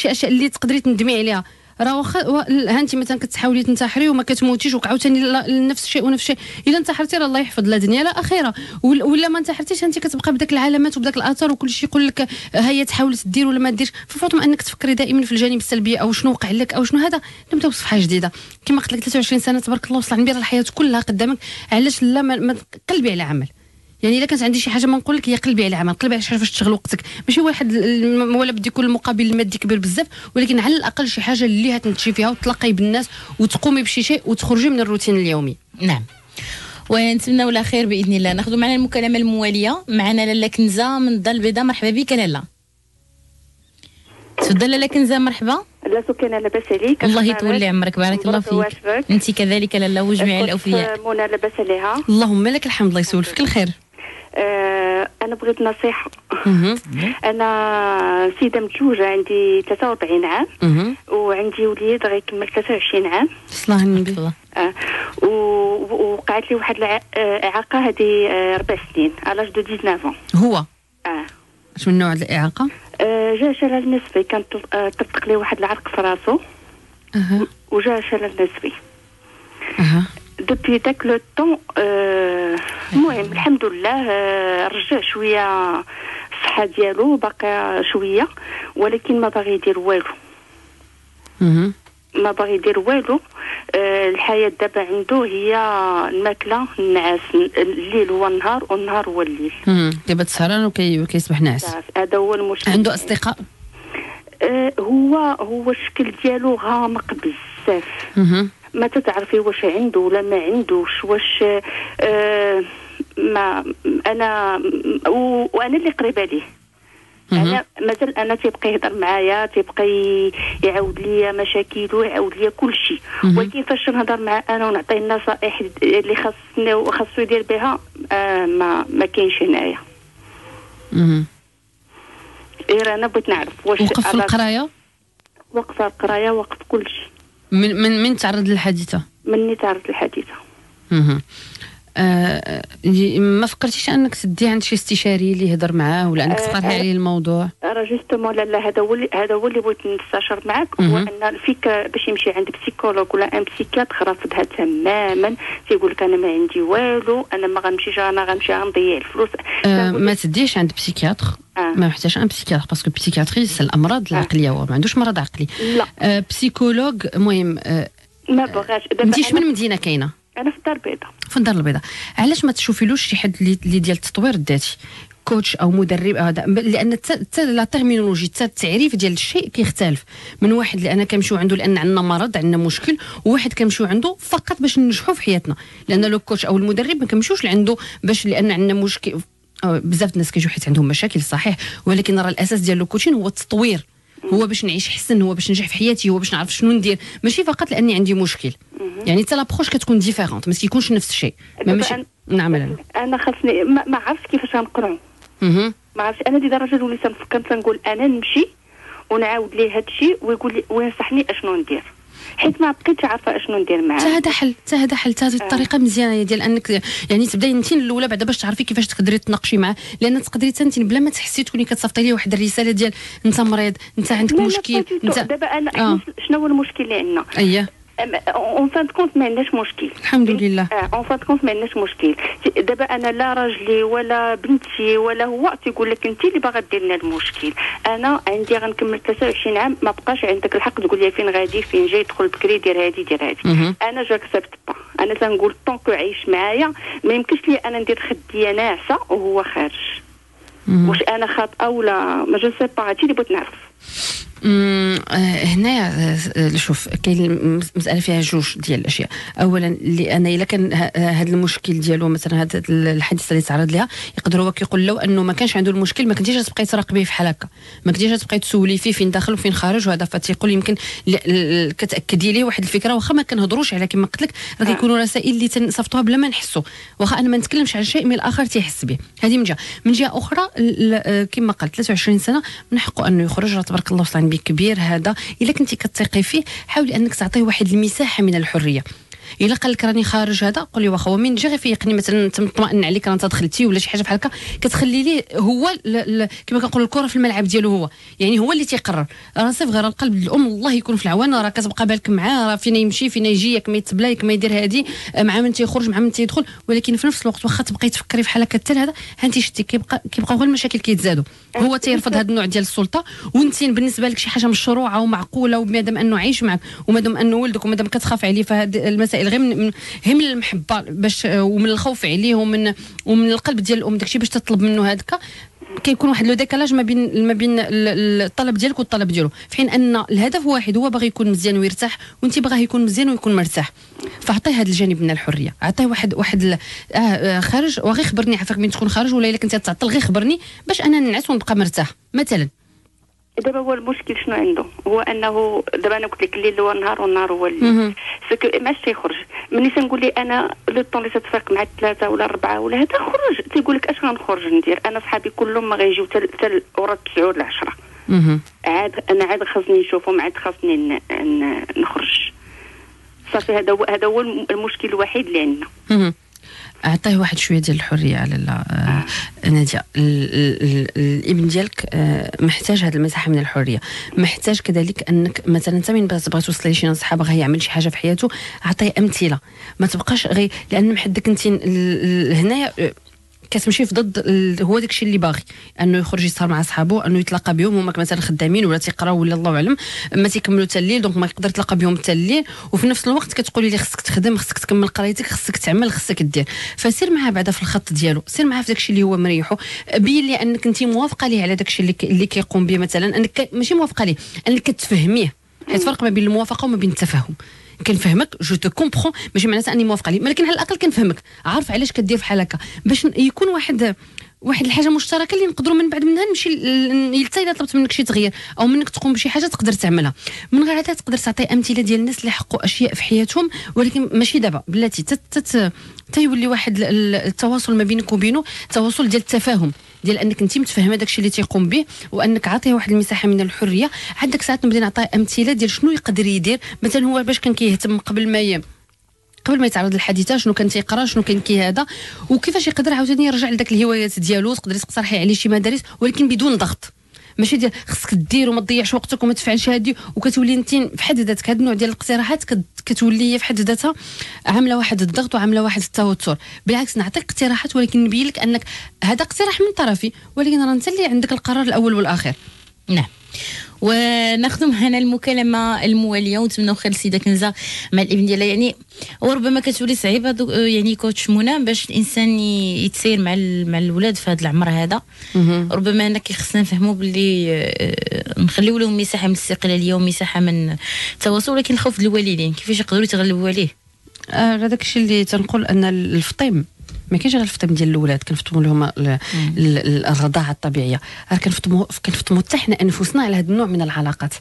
شي أشياء اللي تقدري تندمي عليها. راه واخا ها انت مثلا كتحاولي تنتحري وما كتموتيش وعاوتاني نفس الشيء ونفس الشيء. إلا انتحرتي راه الله يحفظ لا دنيا لا اخره ولا ما انتحرتيش انت كتبقى بداك العلامات وبداك الآثار وكل شيء يقول لك هيا تحاول تدير ولا ما ديرش. ففاطمه أنك تفكري دائما في الجانب السلبي أو شنو وقع لك أو شنو هذا نبداو صفحه جديدة. كما قلت لك 23 سنة تبارك الله وصل عندي الحياة كلها قدامك. علاش لا ما قلبي على عمل. يعني الا كانت عندي شي حاجة ما نقول لك هي قلبي على العمل قلبي على شي حاجة فاش تشغل وقتك. ماشي واحد ولا بدي يكون المقابل المادي كبير بزاف ولكن على الأقل شي حاجة اللي هتنتشي فيها وتلاقي بالناس وتقومي بشي شيء وتخرجي من الروتين اليومي. نعم. ونتمنى لا خير بإذن الله. ناخذ معنا المكالمة الموالية. معنا لاله كنزة من الدار البيضاء. مرحبا بك لاله تفضل لاله كنزة مرحبا. لا سكينة لاباس عليك. الله يطول عمرك. بارك الله فيك. أنت كذلك لاله وجميع الأوفياء. منى لاباس عليها. اللهم لك الحمد الله يسولفك. الخير. أنا بغيت نصيحة. أنا سيدة متزوجه عندي 43 عام. وعندي وليد غيكمل 23 عام. صلاه النبي. آه ووقعت لي واحد الاعاقه هذه آه أربع سنين على دو 19 هو؟ آه. شنو نوع الإعاقة؟ آه جا شلل نسبي كان طبق لي واحد العرق في راسو. أها. وجا شلل نسبي أها. دوبي داك لو طون المهم الحمد لله رجع شوية الصحة ديالو باقي شوية ولكن ما باغي يدير والو. ما باغي يدير والو. الحياة دابا عنده هي الماكلة النعاس الليل هو النهار والنهار هو الليل. دابا تسهران وكيصبح ناعس هذا هو المشكل. عنده أصدقاء؟ هو هو الشكل ديالو غامق بزاف. ما تتعرفي واش عنده ولا ما عندوش واش آه ما أنا وأنا اللي قريبة ليه. أنا مازال أنا تيبقى يهضر معايا تيبقى يعاود لي مشاكله يعاود لي كل شيء. ولكن فاش نهضر معاه أنا ونعطيه النصائح اللي خاصنا خاصو يدير بها آه ما ما كاينش هنايا. غير أنا بغيت نعرف واش وقف القراية؟ وقف القراية وقف كل شيء. من من من تعرض للحادثة؟ مني تعرض للحادثة. آه ما فكرتيش أنك تدي عند شي استشاري اللي يهضر معاه ولا أنك آه، تقري عليه الموضوع؟ راه justement لا لا هذا هو هذا هو اللي بغيت نستشر معك هو أن فكرة باش يمشي عند psychologue ولا un psychiatre رافضها تماما. تيقول لك أنا ما عندي والو أنا ما غنمشيش أنا غنمشي غنضيع الفلوس. آه ما تديش عند psychiatre آه. ما محتاج un psychiatre parce que psychiatrie الامراض آه. العقلية هو ما عندوش مرض عقلي. لا. آه psychologue المهم آه ما بغاش. انت من مدينة كاينة. أنا في الدار البيضاء. في الدار البيضاء. علاش ما تشوفيلوش شي حد اللي ديال التطوير الذاتي؟ coach أو مدرب هذا. لأن la terminologie التعريف ديال الشيء كيختلف. من واحد اللي أنا كنمشيو عنده لأن عندنا مرض عندنا مشكل وواحد كنمشيو عنده فقط باش ننجحوا في حياتنا. لأن le coach أو المدرب ما كنمشيوش لعنده باش لأن عندنا مشكل. بزاف الناس كيجيو حيت عندهم مشاكل صحيح. ولكن راه الأساس ديال ال coaching هو التطوير. هو باش نعيش حسن هو باش ننجح في حياتي هو باش نعرف شنو ندير. ماشي فقط لأني عندي مشكل. يعني حتى l'approche كتكون différente ما كيكونش نفس الشيء. ما ماشي نعم أنا خاصني ما, ما عرفتش كيفاش غنقنعو ما عرفتش. أنا لدرجه وليت نفكر تنقول أنا نمشي ونعاود ليه هذا الشيء ويقول لي وينصحني أشنو ندير. حيت ما بقيتش عارفة اشنو ندير معاه هذا حل هذا حل هذه آه. الطريقة مزيانة ديال أنك يعني تبدأي انت الأولى بعدا باش تعرفي كيفاش تقدري تناقشي معاه لأن تقدري أنت بلا ما تحسي تكوني كتصيفطي ليه واحد الرسالة ديال أنت مريض أنت عندك مشكل. أنت دابا أنا آه. شنو هو المشكل اللي عندنا اييه en fin de compte ما عندناش مشكل الحمد لله en fin de compte ما عندناش مشكل دابا أنا لا راجلي ولا بنتي ولا هو تيقول لك انت اللي باغا دير لنا المشكل أنا عندي غنكمل 23 عام ما بقاش عندك الحق تقول لي فين غادي فين جاي دخل بكري دير هادي دير هادي. أنا j'accepte pas أنا تنقول tant que عايش معايا ما يمكنش لي أنا ندير خديه ناعسه وهو خارج. واش أنا خاطئه ولا ما je sais pas هادشي اللي بغيت نعرف آه، هنايا آه، آه، شوف كاين مساله فيها جوج ديال الأشياء. اولا اللي أنا إلا كان هذا المشكل ديالو مثلا هذا الحادثه اللي تعرض لها يقدر هو كيقول له أنه ما كانش عنده المشكل ما كنتيش تبقاي تراقبيه في حال هكا. ما كنتيش تبقاي تسولي فيه فين داخل وفين خارج وهذا فتيقول يمكن كتأكدي ليه واحد الفكرة واخا ما كنهضروش عليها كما قلت لك راه كيكونوا رسائل اللي تنصيفطوها بلا ما نحسوا. واخا أنا ما نتكلمش على شيء من الآخر تيحس به. هذه من جهة. من جهة أخرى كما قلت 23 سنة من حقه أنه يخرج. راه تبارك الله بك كبير هذا. إلا كنتي كتثقي فيه حاولي أنك تعطيه واحد المساحة من الحرية. إلا قال لك راني خارج هذا قولي واخا هو من جا يفيقني مثلا انت عليك راه انت دخلتي ولا شي حاجة بحال هكا كتخلي ليه هو كما كنقولوا الكرة في الملعب ديالو هو يعني هو اللي تيقرر. راه صيف غير القلب الام الله يكون في العوان راه كتبقى بالك معاه راه فين يمشي فين يجي ياك ما يتبلا ياك ما يدير هادي مع من تيخرج مع من تيدخل ولكن في نفس الوقت واخا تبقاي تفكري في حال هكا حتى هذا هانتي شتي كيبقى كيبقاو غير المشاكل كيتزادوا. هو تيرفض هذا النوع ديال السلطة وانت بالنسبة لك شي حاجة مشروعة ومعقولة ومادام أنه عايش معك ومادام أنه ولدك ومادام كتخاف عليه فهاد المسائل غير من من- المحبة باش ومن الخوف عليه ومن ومن القلب ديال الأم داكشي باش تطلب منه هذاك. كيكون واحد le décalage ما بين ما بين ال- ال- الطلب ديالك والطلب ديالو. في حين أن الهدف واحد هو باغي يكون مزيان ويرتاح وأنت باغاه يكون مزيان ويكون مرتاح. فعطيه هذا الجانب من الحرية. عطيه واحد واحد آه آه خارج وغير خبرني عافاك من تكون خارج ولا إلا كنت تعطل غير خبرني باش أنا ننعس ونبقى مرتاح. مثلا. دابا هو المشكل شنو عنده؟ هو انه دابا أنا قلت لك الليل هو النهار والنهار هو الليل. c'est que ما تيخرج ملي تنقول لي أنا le temps اللي تتفرق مع الثلاثة ولا الاربعه ولا هذا خرج. تيقول لك أش غنخرج ندير؟ أنا صحابي كلهم ما غيجيو حتى ورا التسعة ولا العشره مهم. عاد أنا عاد خاصني نشوفهم عاد خاصني نخرج. صافي هذا هو هذا هو الم- المشكل الوحيد اللي عندنا. أعطيه واحد شوية ديال الحرية على آه، نادية. ال- ال- ال- الابن ديالك آه، محتاج هذه المساحة من الحرية. محتاج كذلك أنك مثلا أنت من تبغي توصل لشي نصيحه باغي يعمل شي حاجة في حياته اعطيه أمثلة. ما تبقاش غير لأن محدك أنت هنايا آه، كتمشي في ضد هو داك الشيء اللي باغي. أنه يخرج يسهر مع صحابه أنه يتلاقى بهم هما مثلا خدامين ولا تيقراو ولا الله أعلم ما تيكملوا حتى الليل donc ما يقدر يتلاقى بهم حتى الليل. وفي نفس الوقت كتقولي لي خصك تخدم خصك تكمل قرايتك خصك تعمل خصك دير. فسير معاه بعدا في الخط ديالو. سير معاه في داك الشيء اللي هو مريحو. بين لي أنك انت موافقة ليه على داك الشيء اللي, اللي كيقوم به مثلا أنك ماشي موافقة ليه أنك كتفهميه. حيت فرق ما بين الموافقة وما بين التفاهم. كنفهمك je te comprends ماشي معناتها أني موافقة ليه ولكن على الاقل كنفهمك. عارف علاش كدير بحال هكا؟ باش يكون واحد واحد الحاجة مشتركة اللي نقدروا من بعد منها نمشي حتى إلا طلبت منك شي تغيير أو منك تقوم بشي حاجة تقدر تعملها. من غير هذا تقدر تعطي أمثلة ديال الناس اللي حققوا أشياء في حياتهم ولكن ماشي دابا. بلاتي تت تت تيولي واحد ال- ال- التواصل ما بينك وبينه تواصل ديال التفاهم. ديال انك انت متفهمة داكشي اللي تيقوم به وانك عاطيه واحد المساحة من الحرية. عندك ساعات نبدا نعطيه أمثلة ديال شنو يقدر يدير. مثلا هو باش كان كيهتم قبل ما ي... قبل ما يتعرض للحادثة شنو كان تيقرأ شنو كان كي هذا وكيفاش يقدر عاوتاني يرجع لذاك الهوايات ديالو تقدري تقترحي عليه شي مدارس ولكن بدون ضغط. ماشي ديال خصك دير وما تضيعش وقتك وما تفعلش هادي وكتولي انت في حد ذاتك هذا النوع ديال الاقتراحات كت- كتولي هي حد ذاتها عاملة واحد الضغط وعاملة واحد التوتر. بالعكس نعطيك اقتراحات ولكن نبين لك أنك هذا اقتراح من طرفي ولكن راه أنت اللي عندك القرار الأول والاخير نعم. ونخدم هنا المكالمة الموالية ونتمنى خير السيده كنزة مع الابن ديالها. يعني وربما كتولي صعيبة يعني كوتش منى باش الإنسان يتسير مع مع الولاد في هذا العمر هذا. ربما أنا كيخصنا نفهموا باللي آه، نخليو لهم مساحة من الاستقلاليه ومساحة من التواصل ولكن الخوف الوالدين. كيفاش يقدروا يتغلبوا عليه؟ آه هذاك الشيء اللي تنقول أن الفطيم ما كاينش غير الفطيم ديال الاولاد كنفطموا لهم ال- ال- ال- الرضاعة الطبيعية. راه كنفطموا كنفطموا حتى حنا أنفسنا على هذا النوع من العلاقات.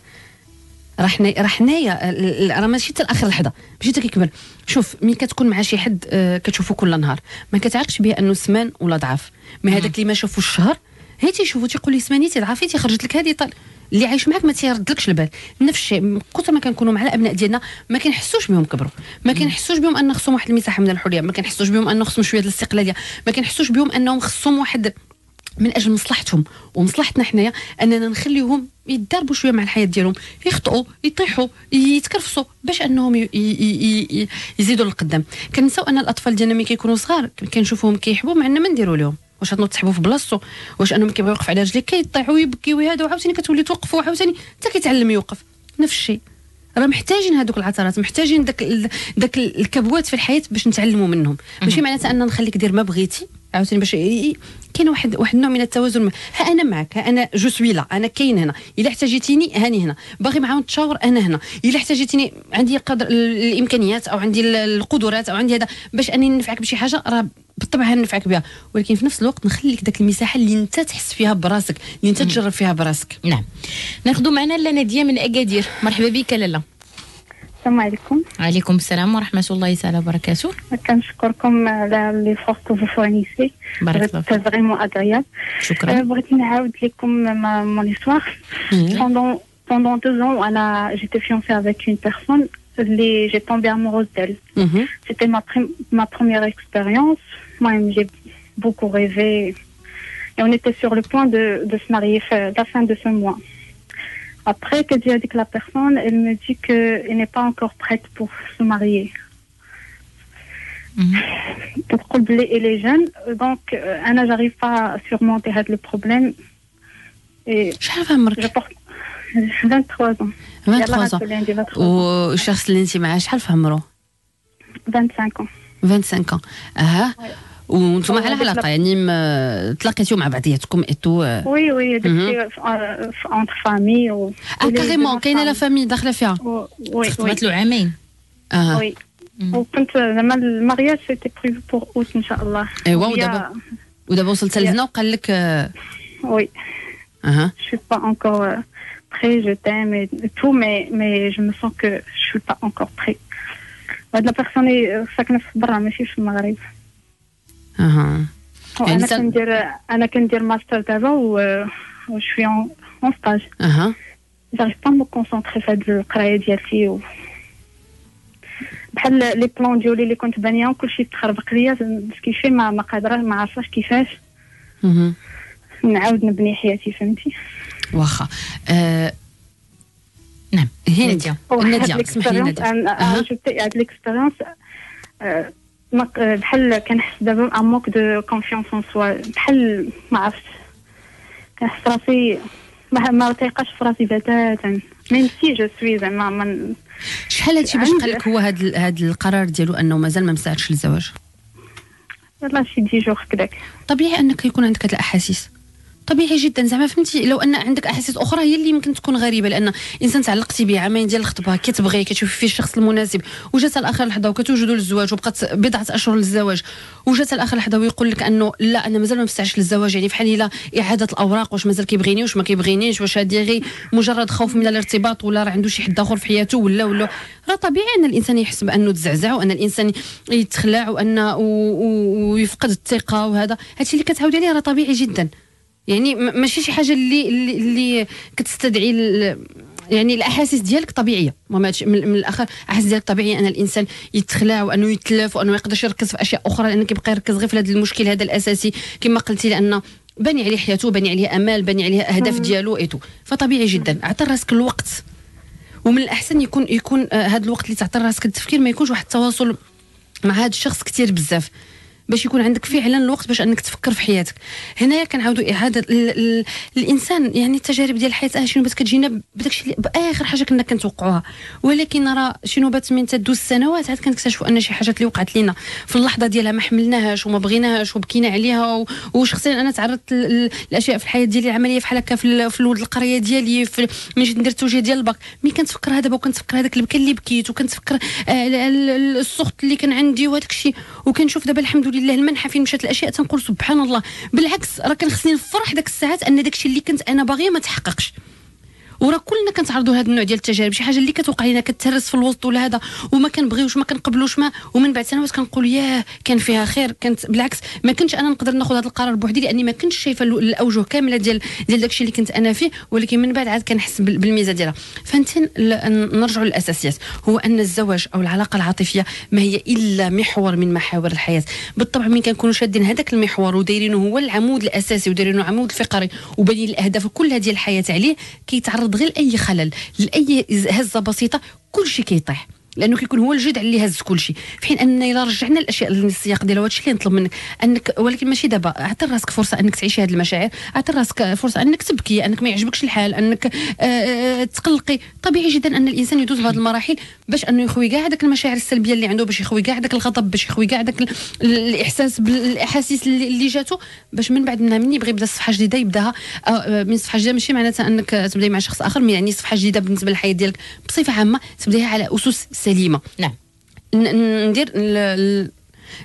راه حنا راه حنايا راه ماشي حتى لآخر لحظة ماشي حتى كيكبر شوف ملي كتكون مع شي حد آه، كتشوفو كل نهار ما كتعرفش به أنه سمان ولا ضعف. ما هذاك اللي ما شافوش الشهر هي تيشوفو تيقول لي سمانيتي ضعفيتي خرجت لك هذه طال. اللي عايش معاك ما تيردلكش البال. نفس الشيء كثر ما كنكونوا مع الأبناء ديالنا ما كنحسوش بهم كبروا. ما كنحسوش بهم أن خصهم واحد المساحة من الحرية ما كنحسوش بهم أن خصهم شوية الاستقلالية ما كنحسوش بهم أنهم خصهم واحد من أجل مصلحتهم. ومصلحتنا حنايا أننا نخليهم يتدربوا شوية مع الحياة ديالهم يخطئوا يطيحوا يتكرفسوا باش أنهم يزيدوا للقدام. كنساو أن الأطفال ديالنا ملي كيكونوا صغار كنشوفوهم كيحبوا مع ما نديروا لهم. واش غتنوض تسحبوا في بلاصتو؟ واش انهم كيبغيو يوقف على رجليه؟ كيطيحوا ويبكيو وهذا وعاوتاني كتولي توقفوا وعاوتاني حتى كيتعلم يوقف. نفس الشيء. راه محتاجين هذوك العثرات محتاجين داك داك الكبوات في الحياة باش نتعلموا منهم. ماشي معناتها أن نخليك دير ما بغيتي. عاوتاني باش كاين واحد واحد النوع من التوازن. ها أنا معك ها أنا je suis là أنا كاين هنا. إلا احتاجيتيني هاني هنا. باغي معاهم تشاور أنا هنا. إلا احتاجيتيني عندي قدر الإمكانيات أو عندي القدرات أو عندي هذا باش أني ننفعك بشي حاجة راه بالطبع ننفعك بها. ولكن في نفس الوقت نخليك داك المساحة اللي أنت تحس فيها براسك اللي أنت تجرب فيها براسك. نعم. ناخذ معنا لاله ناديه من أكادير. مرحبا بك لاله السلام عليكم وعليكم السلام ورحمة الله تعالى وبركاته كنشكركم على لي فورس كو فورنيسي بارك الله فيك فريمون اغرياب شكرا بغيت نعاود لكم مون ايستوار pendant pendant deux ans انا j'étais fiancée avec une personne اللي j'ai tombé amoureuse d'elle c'était ma ma première expérience moi j'ai beaucoup rêvé et on était sur le point de de se marier à la fin de ce mois Après, que Dieu dit que la personne, elle me dit qu'elle n'est pas encore prête pour se marier. Pour combler et les jeunes, donc, euh, Anna, j'arrive pas à surmonter le problème. Et je porte 23 ans. 23 ans. Ou 25 ans. 25 ans. Ah. Ouais. وانتم على هذيك علاقه يعني م- تلاقيتوا مع بعضياتكم ايتو اه Oui, oui, depuis, euh, entre familles. Ou, ou les كاريمون deux كاينه لا femmes. فامي داخله فيها Oui, oui. خدمت له عامين اه Oui. وكنت زعما المارياج سيتي بريفو بور اوت ان شاء الله ايوا وهي- ودابا ودابا وصلت لهنا وقال لك آه، Oui, اها je suis pas encore euh, prêt, je t'aime et, et tout, mais, mais je me sens que je suis pas encore prêt. هاد لا بيرسون ساكنه في برا ماشي في المغرب أها. يعني وأنا سا- كندير أنا كندير ماستر دابا و شوي اون ستاج أها. جاريف با مو كونسونطري في هاد القرايه ديالتي و. بحال لي بلان ديالي اللي كنت بانياهم كلشي تخربق ليا كيفي ما ما قادرة ما عارفاش كيفاش. نعاود نبني حياتي فهمتي؟ واخا. آه، نعم. اسمحي لي نادية. أها. جبت هاد l'expérience بحال كنحس دابا ان manque de confiance en soi بحال ما عرفتش. كنحس راسي ما ما تيقاش في راسي بتاتا. même si je suis زعما من شحال هادشي باش عندي- قال لك هو هاد هاد القرار ديالو انه مازال ما مساعدش للزواج يلا شي des jours هكداك طبيعي انك يكون عندك هاد الأحاسيس. طبيعي جدا. زعما فهمتي؟ لو أن عندك أحاسيس أخرى هي اللي يمكن تكون غريبة لأن انسان تعلقتي به عامين ديال الخطبه كتبغي كتشوفي فيه الشخص المناسب. وجات الآخر لحظة وكتوجدوا للزواج وبقات بضعة أشهر للزواج. وجات الآخر لحظة ويقول لك أنه لا أنا مازال ما مستعش للزواج. يعني بحال إلا إعادة الأوراق واش مازال كيبغيني واش ما كيبغينيش واش هادي غير مجرد خوف من الارتباط ولا راه عنده شي حد آخر في حياته ولا ولا. راه طبيعي أن الإنسان يحس بأنه تزعزع وأن الإنسان يتخلع وأن ويفقد الثقة وهذا. هادشي اللي كتعاود عليه راه طبيعي جدا. يعني ماشي شي حاجة اللي اللي, اللي كتستدعي ال- يعني الأحاسيس ديالك طبيعية. من, من الآخر الاحاسيس ديالك طبيعية أن الإنسان يتخلع وأنه يتلف وأنه ما يقدرش يركز في أشياء أخرى لأنه كيبقى يركز غير في هذا المشكل هذا الأساسي. كما قلتي لأن باني عليه حياته باني عليه أمال باني عليه أهداف ديالو إيتو. فطبيعي جدا. اعطي راسك الوقت. ومن الأحسن يكون يكون آه، هذا الوقت اللي تعطي راسك التفكير ما يكونش واحد التواصل مع هذا الشخص كثير بزاف. باش يكون عندك فعلا الوقت باش أنك تفكر في حياتك. هنايا كنعاودوا ال ال الإنسان يعني التجارب ديال الحياة آه شنو بات كتجينا بداكشي بآخر حاجة كنا كنتوقعوها. ولكن راه شنو بات من تدوز السنوات عاد كنكتشفوا أن شي حاجات اللي وقعت لنا في اللحظة ديالها ما حملناهاش وما بغيناهاش وبكينا عليها وشخصيا أنا تعرضت لأشياء في الحياة ديالي العملية بحال هكا في, في الولد القرية ديالي في ملي جيت ندير التوجيه ديال الباك. ملي كنتفكر هذا وكنتفكر هذاك البكا اللي بكيت وكنتفكر آه، ال- ال- السخط اللي كان عندي وهذاك الشيء. وكنشوف دابا الحمد لله المنحة فين مشات الأشياء تنقول سبحان الله. بالعكس راه كان خصني نفرح داك الساعات أن داك الشيء اللي كنت أنا باغية ما تحققش. وراه كلنا كنتعرضوا لهذا النوع ديال التجارب. شي حاجة اللي كتوقع لنا كتهرس في الوسط ولا هذا وما كنبغيوش ما كنقبلوش ما ومن بعد سنوات كنقول ياه كان فيها خير كانت بالعكس. ما كنتش أنا نقدر ناخذ هذا القرار بوحدي لأني ما كنتش شايفة الأوجه كاملة ديال ديال داكشي اللي كنت أنا فيه ولكن من بعد عاد كنحس بالميزة ديالها. فانت نرجعوا للأساسيات. هو أن الزواج أو العلاقة العاطفية ما هي إلا محور من محاور الحياة. بالطبع من كنكونوا شادين هذاك المحور ودايرينه هو العمود الأساسي ودايرينه عمود الفقري وبنين الأهداف كلها ديال الحياة عليه كيتعرض غير لاي خلل لأي هزة بسيطة كل شيء كيطيح. لأنه كيكون هو الجذع اللي هز كل شيء في حين اننا إلا رجعنا الأشياء للسياق ديالها هادشي اللي نطلب منك أنك ولكن ماشي دابا أعطي راسك فرصة أنك تعيشي هذه المشاعر أعطي راسك فرصة أنك تبكي أنك ما يعجبكش الحال أنك آه، آه، تقلقي. طبيعي جدا أن الإنسان يدوز بهذه المراحل باش أنه يخوي كاع هذاك المشاعر السلبية اللي عنده باش يخوي كاع هذاك الغضب باش يخوي كاع هذاك الإحساس بالاحاسيس اللي جاتو باش من بعد منها من يبغي يبدأ صفحة جديدة يبدأها آه، من صفحة جديدة ماشي معناتها أنك تبدأي مع شخص آخر يعني صفحة جديدة بالنسبة للحياة ديالك بصفة عامة تبدأيها على أسس سليمة. نعم. ندير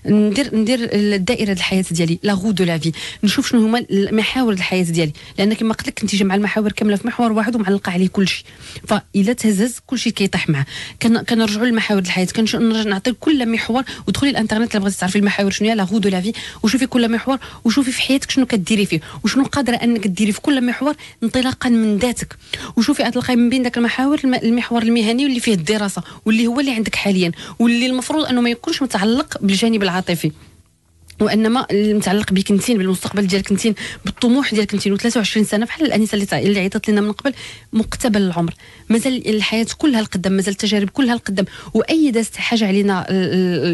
ندير ندير الدائرة الحياة ديالي la roue de la vie نشوف شنو هما محاور الحياة ديالي. لأن كما قلت لك كنتي جمع المحاور كاملة في محور واحد ومعلقة عليه كل شيء فاذا تهزز كل شيء كيطيح معاه. كنرجعوا لمحاور الحياة. كنرجع نعطي كل محور ودخلي الإنترنت إلا بغيتي تعرفي المحاور شنو هي la roue de la vie وشوفي كل محور وشوفي في حياتك شنو كديري فيه. وشنو قادرة أنك ديري في كل محور انطلاقا من ذاتك. وشوفي تلقاي من بين ذاك المحاور المحور المهني واللي فيه الدراسة واللي هو اللي عندك حاليا. واللي المفروض أنه ما يكونش متعلق بالجانب العاطفي وإنما المتعلق بك انتين بالمستقبل ديالك انتين بالطموح ديالك انتين و23 سنة بحال الأنسة اللي اللي عيطت لنا من قبل مقتبل العمر. مازال الحياة كلها القدام مازال التجارب كلها القدام وأي دازت حاجة علينا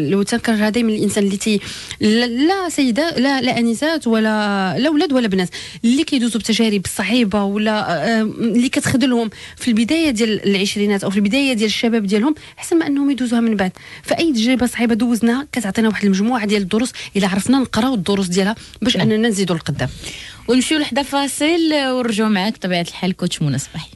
لو تنكرها دائما الإنسان اللي تي لا سيدة لا لا أنسات ولا لا أولاد ولا بنات. اللي كيدوزوا بتجارب صعيبة ولا اللي كتخذلهم في البداية ديال العشرينات أو في البداية ديال الشباب ديالهم أحسن ما أنهم يدوزوها من بعد. فأي تجربة صعيبة دوزناها كتعطينا واحد المجموعة ديال الدروس إلى عرفنا نقراو الدروس ديالها باش نعم. اننا نزيدوا القدام ونمشيو لحدا فاصل ونرجعوا معاك بطبيعة الحال كوتش منى صباحي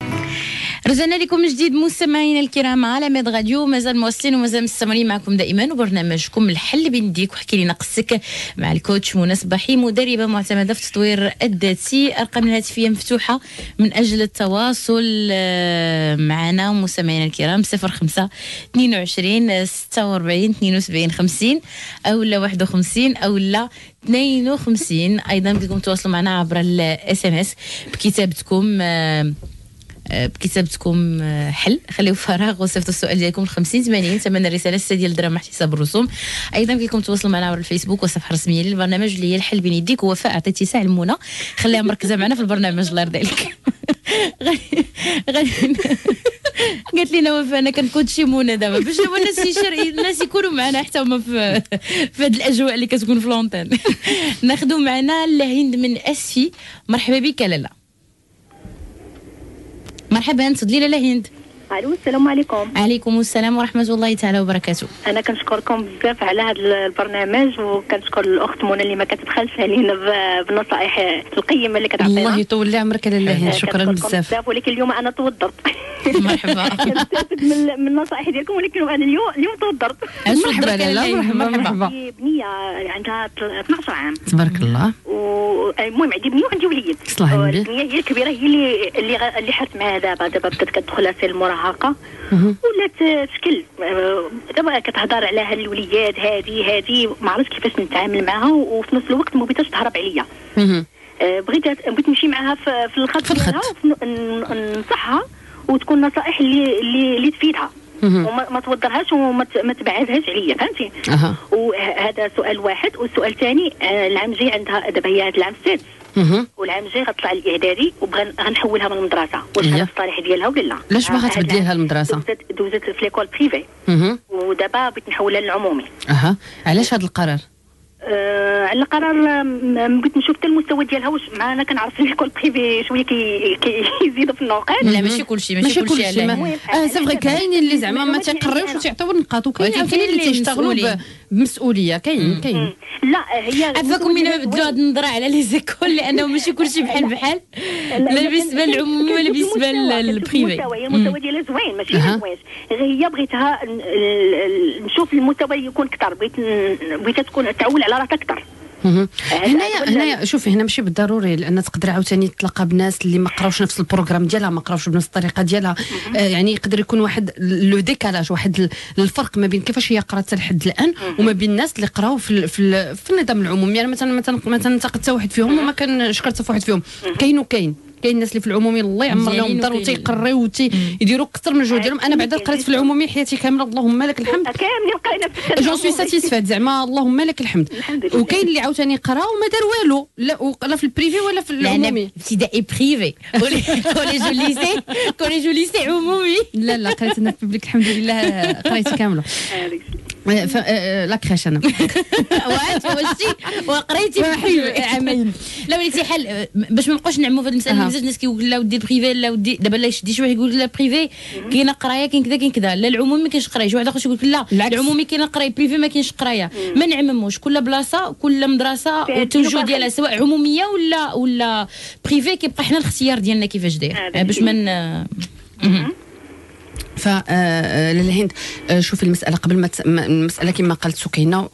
رجعنا لكم جديد مستمعينا الكرام على ميد راديو مازال مواصلين ومازال مستمرين معكم دائما وبرنامجكم الحل بين يديك وحكي لنا قصتك مع الكوتش منى صباحي مدربة معتمدة في التطوير الذاتي. أرقام الهاتفية مفتوحة من أجل التواصل آه، معنا مستمعينا الكرام 05 22 46 72 50 أو لا 51 أو لا 52 أيضا بدكم تواصلوا معنا عبر ال SMS بكتابتكم آه، بكتابتكم آه، حل. خليو فراغ وصيفطوا السؤال ديالكم ل 50 80 ثمن الرسالة 6 ديال الدرهم احتساب الرسوم. أيضا فيكم تواصلوا معنا عبر الفيسبوك والصفحه الرسميه للبرنامج اللي هي الحل بين يديك ووفاء عطيتي ساعة لمنى خليها مركزة معنا في البرنامج الله يرضي عليك. قالت لنا وفاء أنا كنكون شي منى دابا. باش الناس الناس يكونوا معنا حتى هما في في هذه الأجواء اللي كتكون في لونتين ناخذوا معنا لهند من أسفي. مرحبا بك لالا. مرحبا تفضلي لاله هند ألو السلام عليكم. عليكم السلام ورحمة الله تعالى وبركاته. أنا كنشكركم بزاف على هذا البرنامج وكنشكر الأخت منى اللي ما كتبخلش علينا بالنصائح القيمة اللي كتعطينا. الله يطول لي عمرك لاله شكرا بزاف. ولكن اليوم أنا توضرت. مرحبا. كنستافد من النصائح ديالكم ولكن أنا اليوم اليوم توضرت. مرحبا لاله مرحبا مرحبا. بنيه عندها 12 عام. تبارك الله. المهم عندي بنية وعندي وليد. البنية هي الكبيرة هي اللي اللي اللي حرت معاها دابا. دابا بدات كتدخل في المراهقه ولات تشكل دابا كتهضر على هاد الوليات هذه هذه ما عرفتش كيفاش نتعامل معاها وفي نفس الوقت ما بغيتش تهرب عليا. آه، بغيت بغيت نمشي معاها في الخط ديالها ننصحها وتكون نصائح اللي اللي, اللي تفيدها. وما ما توضرهاش وما ما تبعدهاش عليا فهمتي؟ أه. وهذا سؤال واحد. والسؤال الثاني آه، العام الجاي عندها دابا هي هذا العام السادس. والعام الجاي غتطلع الإعدادي وبغا غنحولها من المدرسة. واش هذا الصالح ديالها ولا لا؟ علاش باغا تبدليها المدرسة؟ دوزت في l'école privée ودابا بغيت نحولها للعمومي. أها. علاش هذا القرار؟ آه على قرار بغيت نشوف حتى المستوى ديالها واش معنا كنعرف l'école privée شوية كيزيدوا في النقاط. لا ماشي كلشي ماشي كلشي آه c'est vrai كاينين اللي زعما ما تيقريوش وتيعطيو النقاط وكاين اللي تيشتغلوا بمسؤوليه كاين كاين. لا هي عفاكم من بدلوا هذه النظره على les écoles لأنه ماشي كلشي بحال بحال. لا بالنسبة للعمومي ولا بالنسبة لل privé هي المستوى ديالها زوين ماشي زوين هي بغيتها نشوف المستوى يكون أكثر بغيت بغيتها تكون تعول على راسها أكثر. هنايا هنايا شوفي هنا ماشي بالضروري لأن تقدر عاوتاني تلقى بناس اللي ما قراوش نفس ال programme ديالها ما قراوش بنفس الطريقة ديالها. آه يعني يقدر يكون واحد le décalage واحد الفرق ما بين كيفاش هي قرات لحد الآن وما بين الناس اللي قراو في, في, في النظام العمومي. يعني مثلا مثلا مثلا قد واحد فيهم وما كان شكرت واحد فيهم. كاين وكاين. كاين الناس اللي في العمومي الله يعمر لهم الدار وتيقريو يديروا أكثر من الجهد ديالهم. أنا بعدا قريت في العمومي حياتي كاملة اللهم لك الحمد. كاملين قرينا في je suis satisfaite زعما اللهم لك الحمد. وكاين اللي عاوتاني قرا وما دار والو. لا في ال privé ولا في العمومي. ابتدائي privé collège lycée collège lycée عمومي لا لا قريت أنا في public الحمد لله. قريت كاملة. la crèche أنا. واش واش وقريتي في عامين. لا وليتي حل باش ما نبقاوش نعموا في هذه المساله بزاف الناس كيقول لا ودي ال privé لا ودي دابا لا يشدي شي واحد يقول لا privé كاينة قراية كاين كذا كاين كذا لا العمومي ما كاينش قراية. شي واحد آخر يقول لك لا العمومي كاينة قراية privé ما كاينش قراية. ما نعمموش. كل بلاصة كل مدرسة والتوجه ديالها سواء عمومية ولا ولا privé كيبقى حنا الاختيار ديالنا كيفاش داير. باش ما ف للهند شوفي المسألة قبل ما المسألة كما قالت سكينة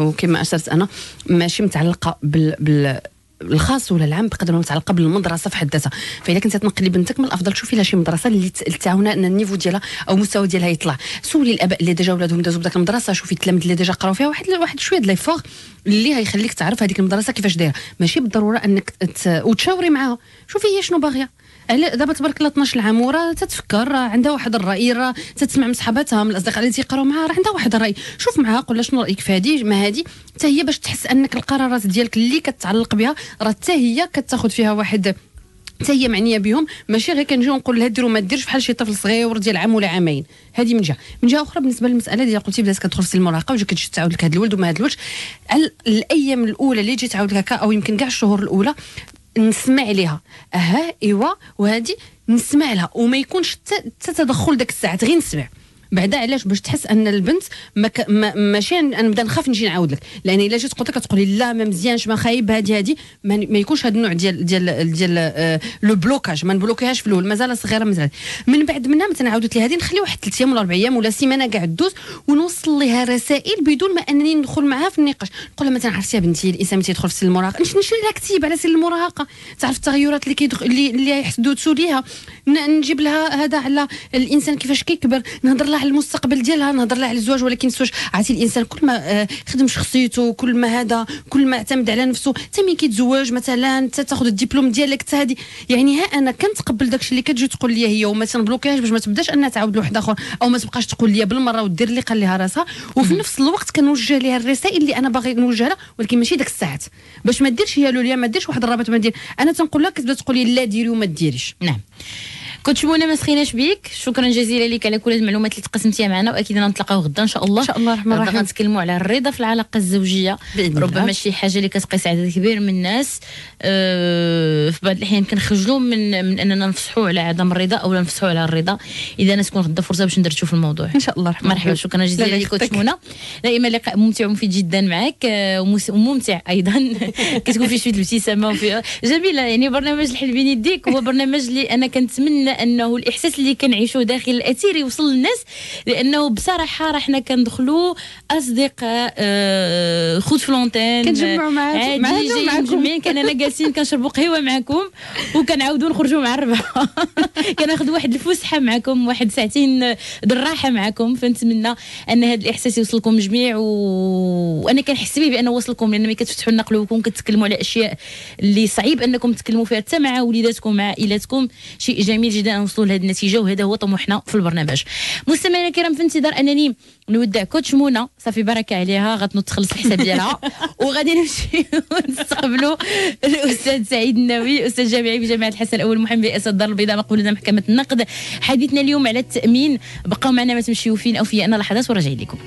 وكما أشرت أنا ماشي متعلقة بال, بال الخاص ولا العام بقدر ما متعلقة بالمدرسة في حد ذاتها فاذا كنت تنقلي بنتك من الأفضل تشوفي لها شي مدرسة اللي تعاونها أن ال niveau ديالها أو المستوى ديالها يطلع. سولي الاباء اللي déjà ولادهم دازوا بداك المدرسة شوفي التلاميذ اللي déjà قراو فيها واحد واحد شوية l'effort اللي غيخليك تعرف هذيك المدرسة كيفاش دايرة. ماشي بالضرورة أنك وتشاوري معاها. شوفي هي شنو باغية. دابا تبارك الله 12 عام وراه تتفكر عندها واحد الرأي راه تتسمع من صحاباتها من الأصدقاء اللي تيقراو معاها راه عندها واحد الرأي. شوف معاها قول شنو رأيك في هذه ما هذه حتى هي باش تحس أنك القرارات ديالك اللي كتعلق بها راه حتى هي كتاخذ فيها واحد حتى هي معنية بهم. ماشي غير كنجيو نقول لها ديروا ما ديرش بحال شي طفل صغير ديال عام ولا عامين. هذه من جهة. من جهة أخرى بالنسبة للمسألة اللي قلتي بدات كتدخل في المراهقه وجا تعاود لك هذا الولد وما هذا الولد. الأيام الأولى اللي تجي تعاود لك أو يمكن كاع الشهور الأولى نسمع ليها. أها إيوا وهذه نسمع لها. وما يكونش حتى تدخل داك الساعات غير نسمع. بعدا علاش باش تحس أن البنت ما ك... ما ماشي أنا نبدا نخاف نجي نعاود لك. لأن إلا جيت قلت لك كتقولي لا ما مزيانش ما خايب هذه هذه ما, ما يكونش هذا النوع ديال ديال ديال آه le blocage ما نبلوكيهاش في الأول. مازال صغيرة مازال من بعد منها مثلا عاودت لي هذه نخلي واحد ثلاث أيام ولا أربع أيام ولا سيمانة كاع دوز ونوصل لها رسائل بدون ما أنني ندخل معها في النقاش. نقول لها مثلا عرفتي يا بنتي الإنسان ملي تيدخل في سن المراهقة. نشري لها كتيب على سن المراهقة. تعرف التغيرات اللي كيدخل اللي اللي يحدثوا ليها. نجيب لها هذا على الإنسان كيفاش كيكبر. نهضر لها على المستقبل ديال لها نهضر لها على الزواج ولكن الزواج عرفتي الإنسان كل ما آه، خدم شخصيته كل ما هذا كل ما اعتمد على نفسه. حتى ملي كيتزوج مثلا حتى تاخذ الدبلوم ديالك حتى هذه يعني ها أنا كنتقبل داكشي اللي كتجي تقول لي هي وما تنبلوكيهاش باش ما تبداش أنها تعاود لواحد آخر أو ما تبقاش تقول لي بالمرة ودير اللي قال لها راسها. وفي نفس الوقت كنوجه لها الرسائل اللي أنا باغي نوجه لها ولكن ماشي داك الساعات. باش ما ديرش هي لوليا ما ديرش واحد الرابط ما دير. أنا تنقول لها كتبدا تقول لي لا ديري وما ديريش. نعم. كنت منى ما سخيناش بك شكرا جزيلا لك على كل المعلومات اللي تقسمتيها معنا. وأكيد نتلاقاو غدا إن شاء الله. إن شاء الله الرحمن الرحيم غنتكلموا على الرضا في العلاقة الزوجية. ربما شي حاجة اللي كتقيس عدد كبير من الناس. أه في بعض الأحيان كنخجلوا من من أننا نفصحوا على عدم الرضا أو نفصحوا على الرضا. إذا تكون غدا فرصة باش ندردشوا في الموضوع. إن شاء الله الرحمن مرحبا شكرا جزيلا لك كنت منى دائما لقاء ممتع ومفيد جدا معك آه، وممتع أيضا. كتكون فيه شوية الابتسامة وفي جميلة يعني برنامج الحل بين يديك هو برنامج اللي أنا كنتمنى أنه الإحساس اللي كنعيشوه داخل الأثير يوصل للناس لأنه بصراحة راه حنا كندخلوا أصدقاء آه خود فلونتين كنجمعوا معاكم عادي مجمعين كاننا جالسين كنشربوا قهوة معكم وكنعاودوا نخرجوا مع الربعه كناخذ واحد الفسحة معكم واحد ساعتين الراحة معكم فنتمنى أن هذا الإحساس يوصلكم جميع و... وأنا كنحس به بأنه وصلكم لأن ملي كتفتحوا لنا قلوبكم كتكلموا على أشياء اللي صعيب أنكم تتكلموا فيها حتى مع وليداتكم مع عائلاتكم. شيء جميل جدا نوصلوا لهذه النتيجة وهذا هو طموحنا في البرنامج. مستمعينا الكرام في انتظار أنني نودع كوتش منى صافي بركه عليها. غتنوض تخلص الحساب ديالها. وغادي نمشي ونستقبلوا الأستاذ سعيد الناوي أستاذ جامعي بجامعة الحسن الأول محمد رئاسة الدار البيضاء مقبول محكمة النقد. حديثنا اليوم على التأمين. بقاو معنا ما تمشيو فين أو في أنا لحظات وراجعين لكم.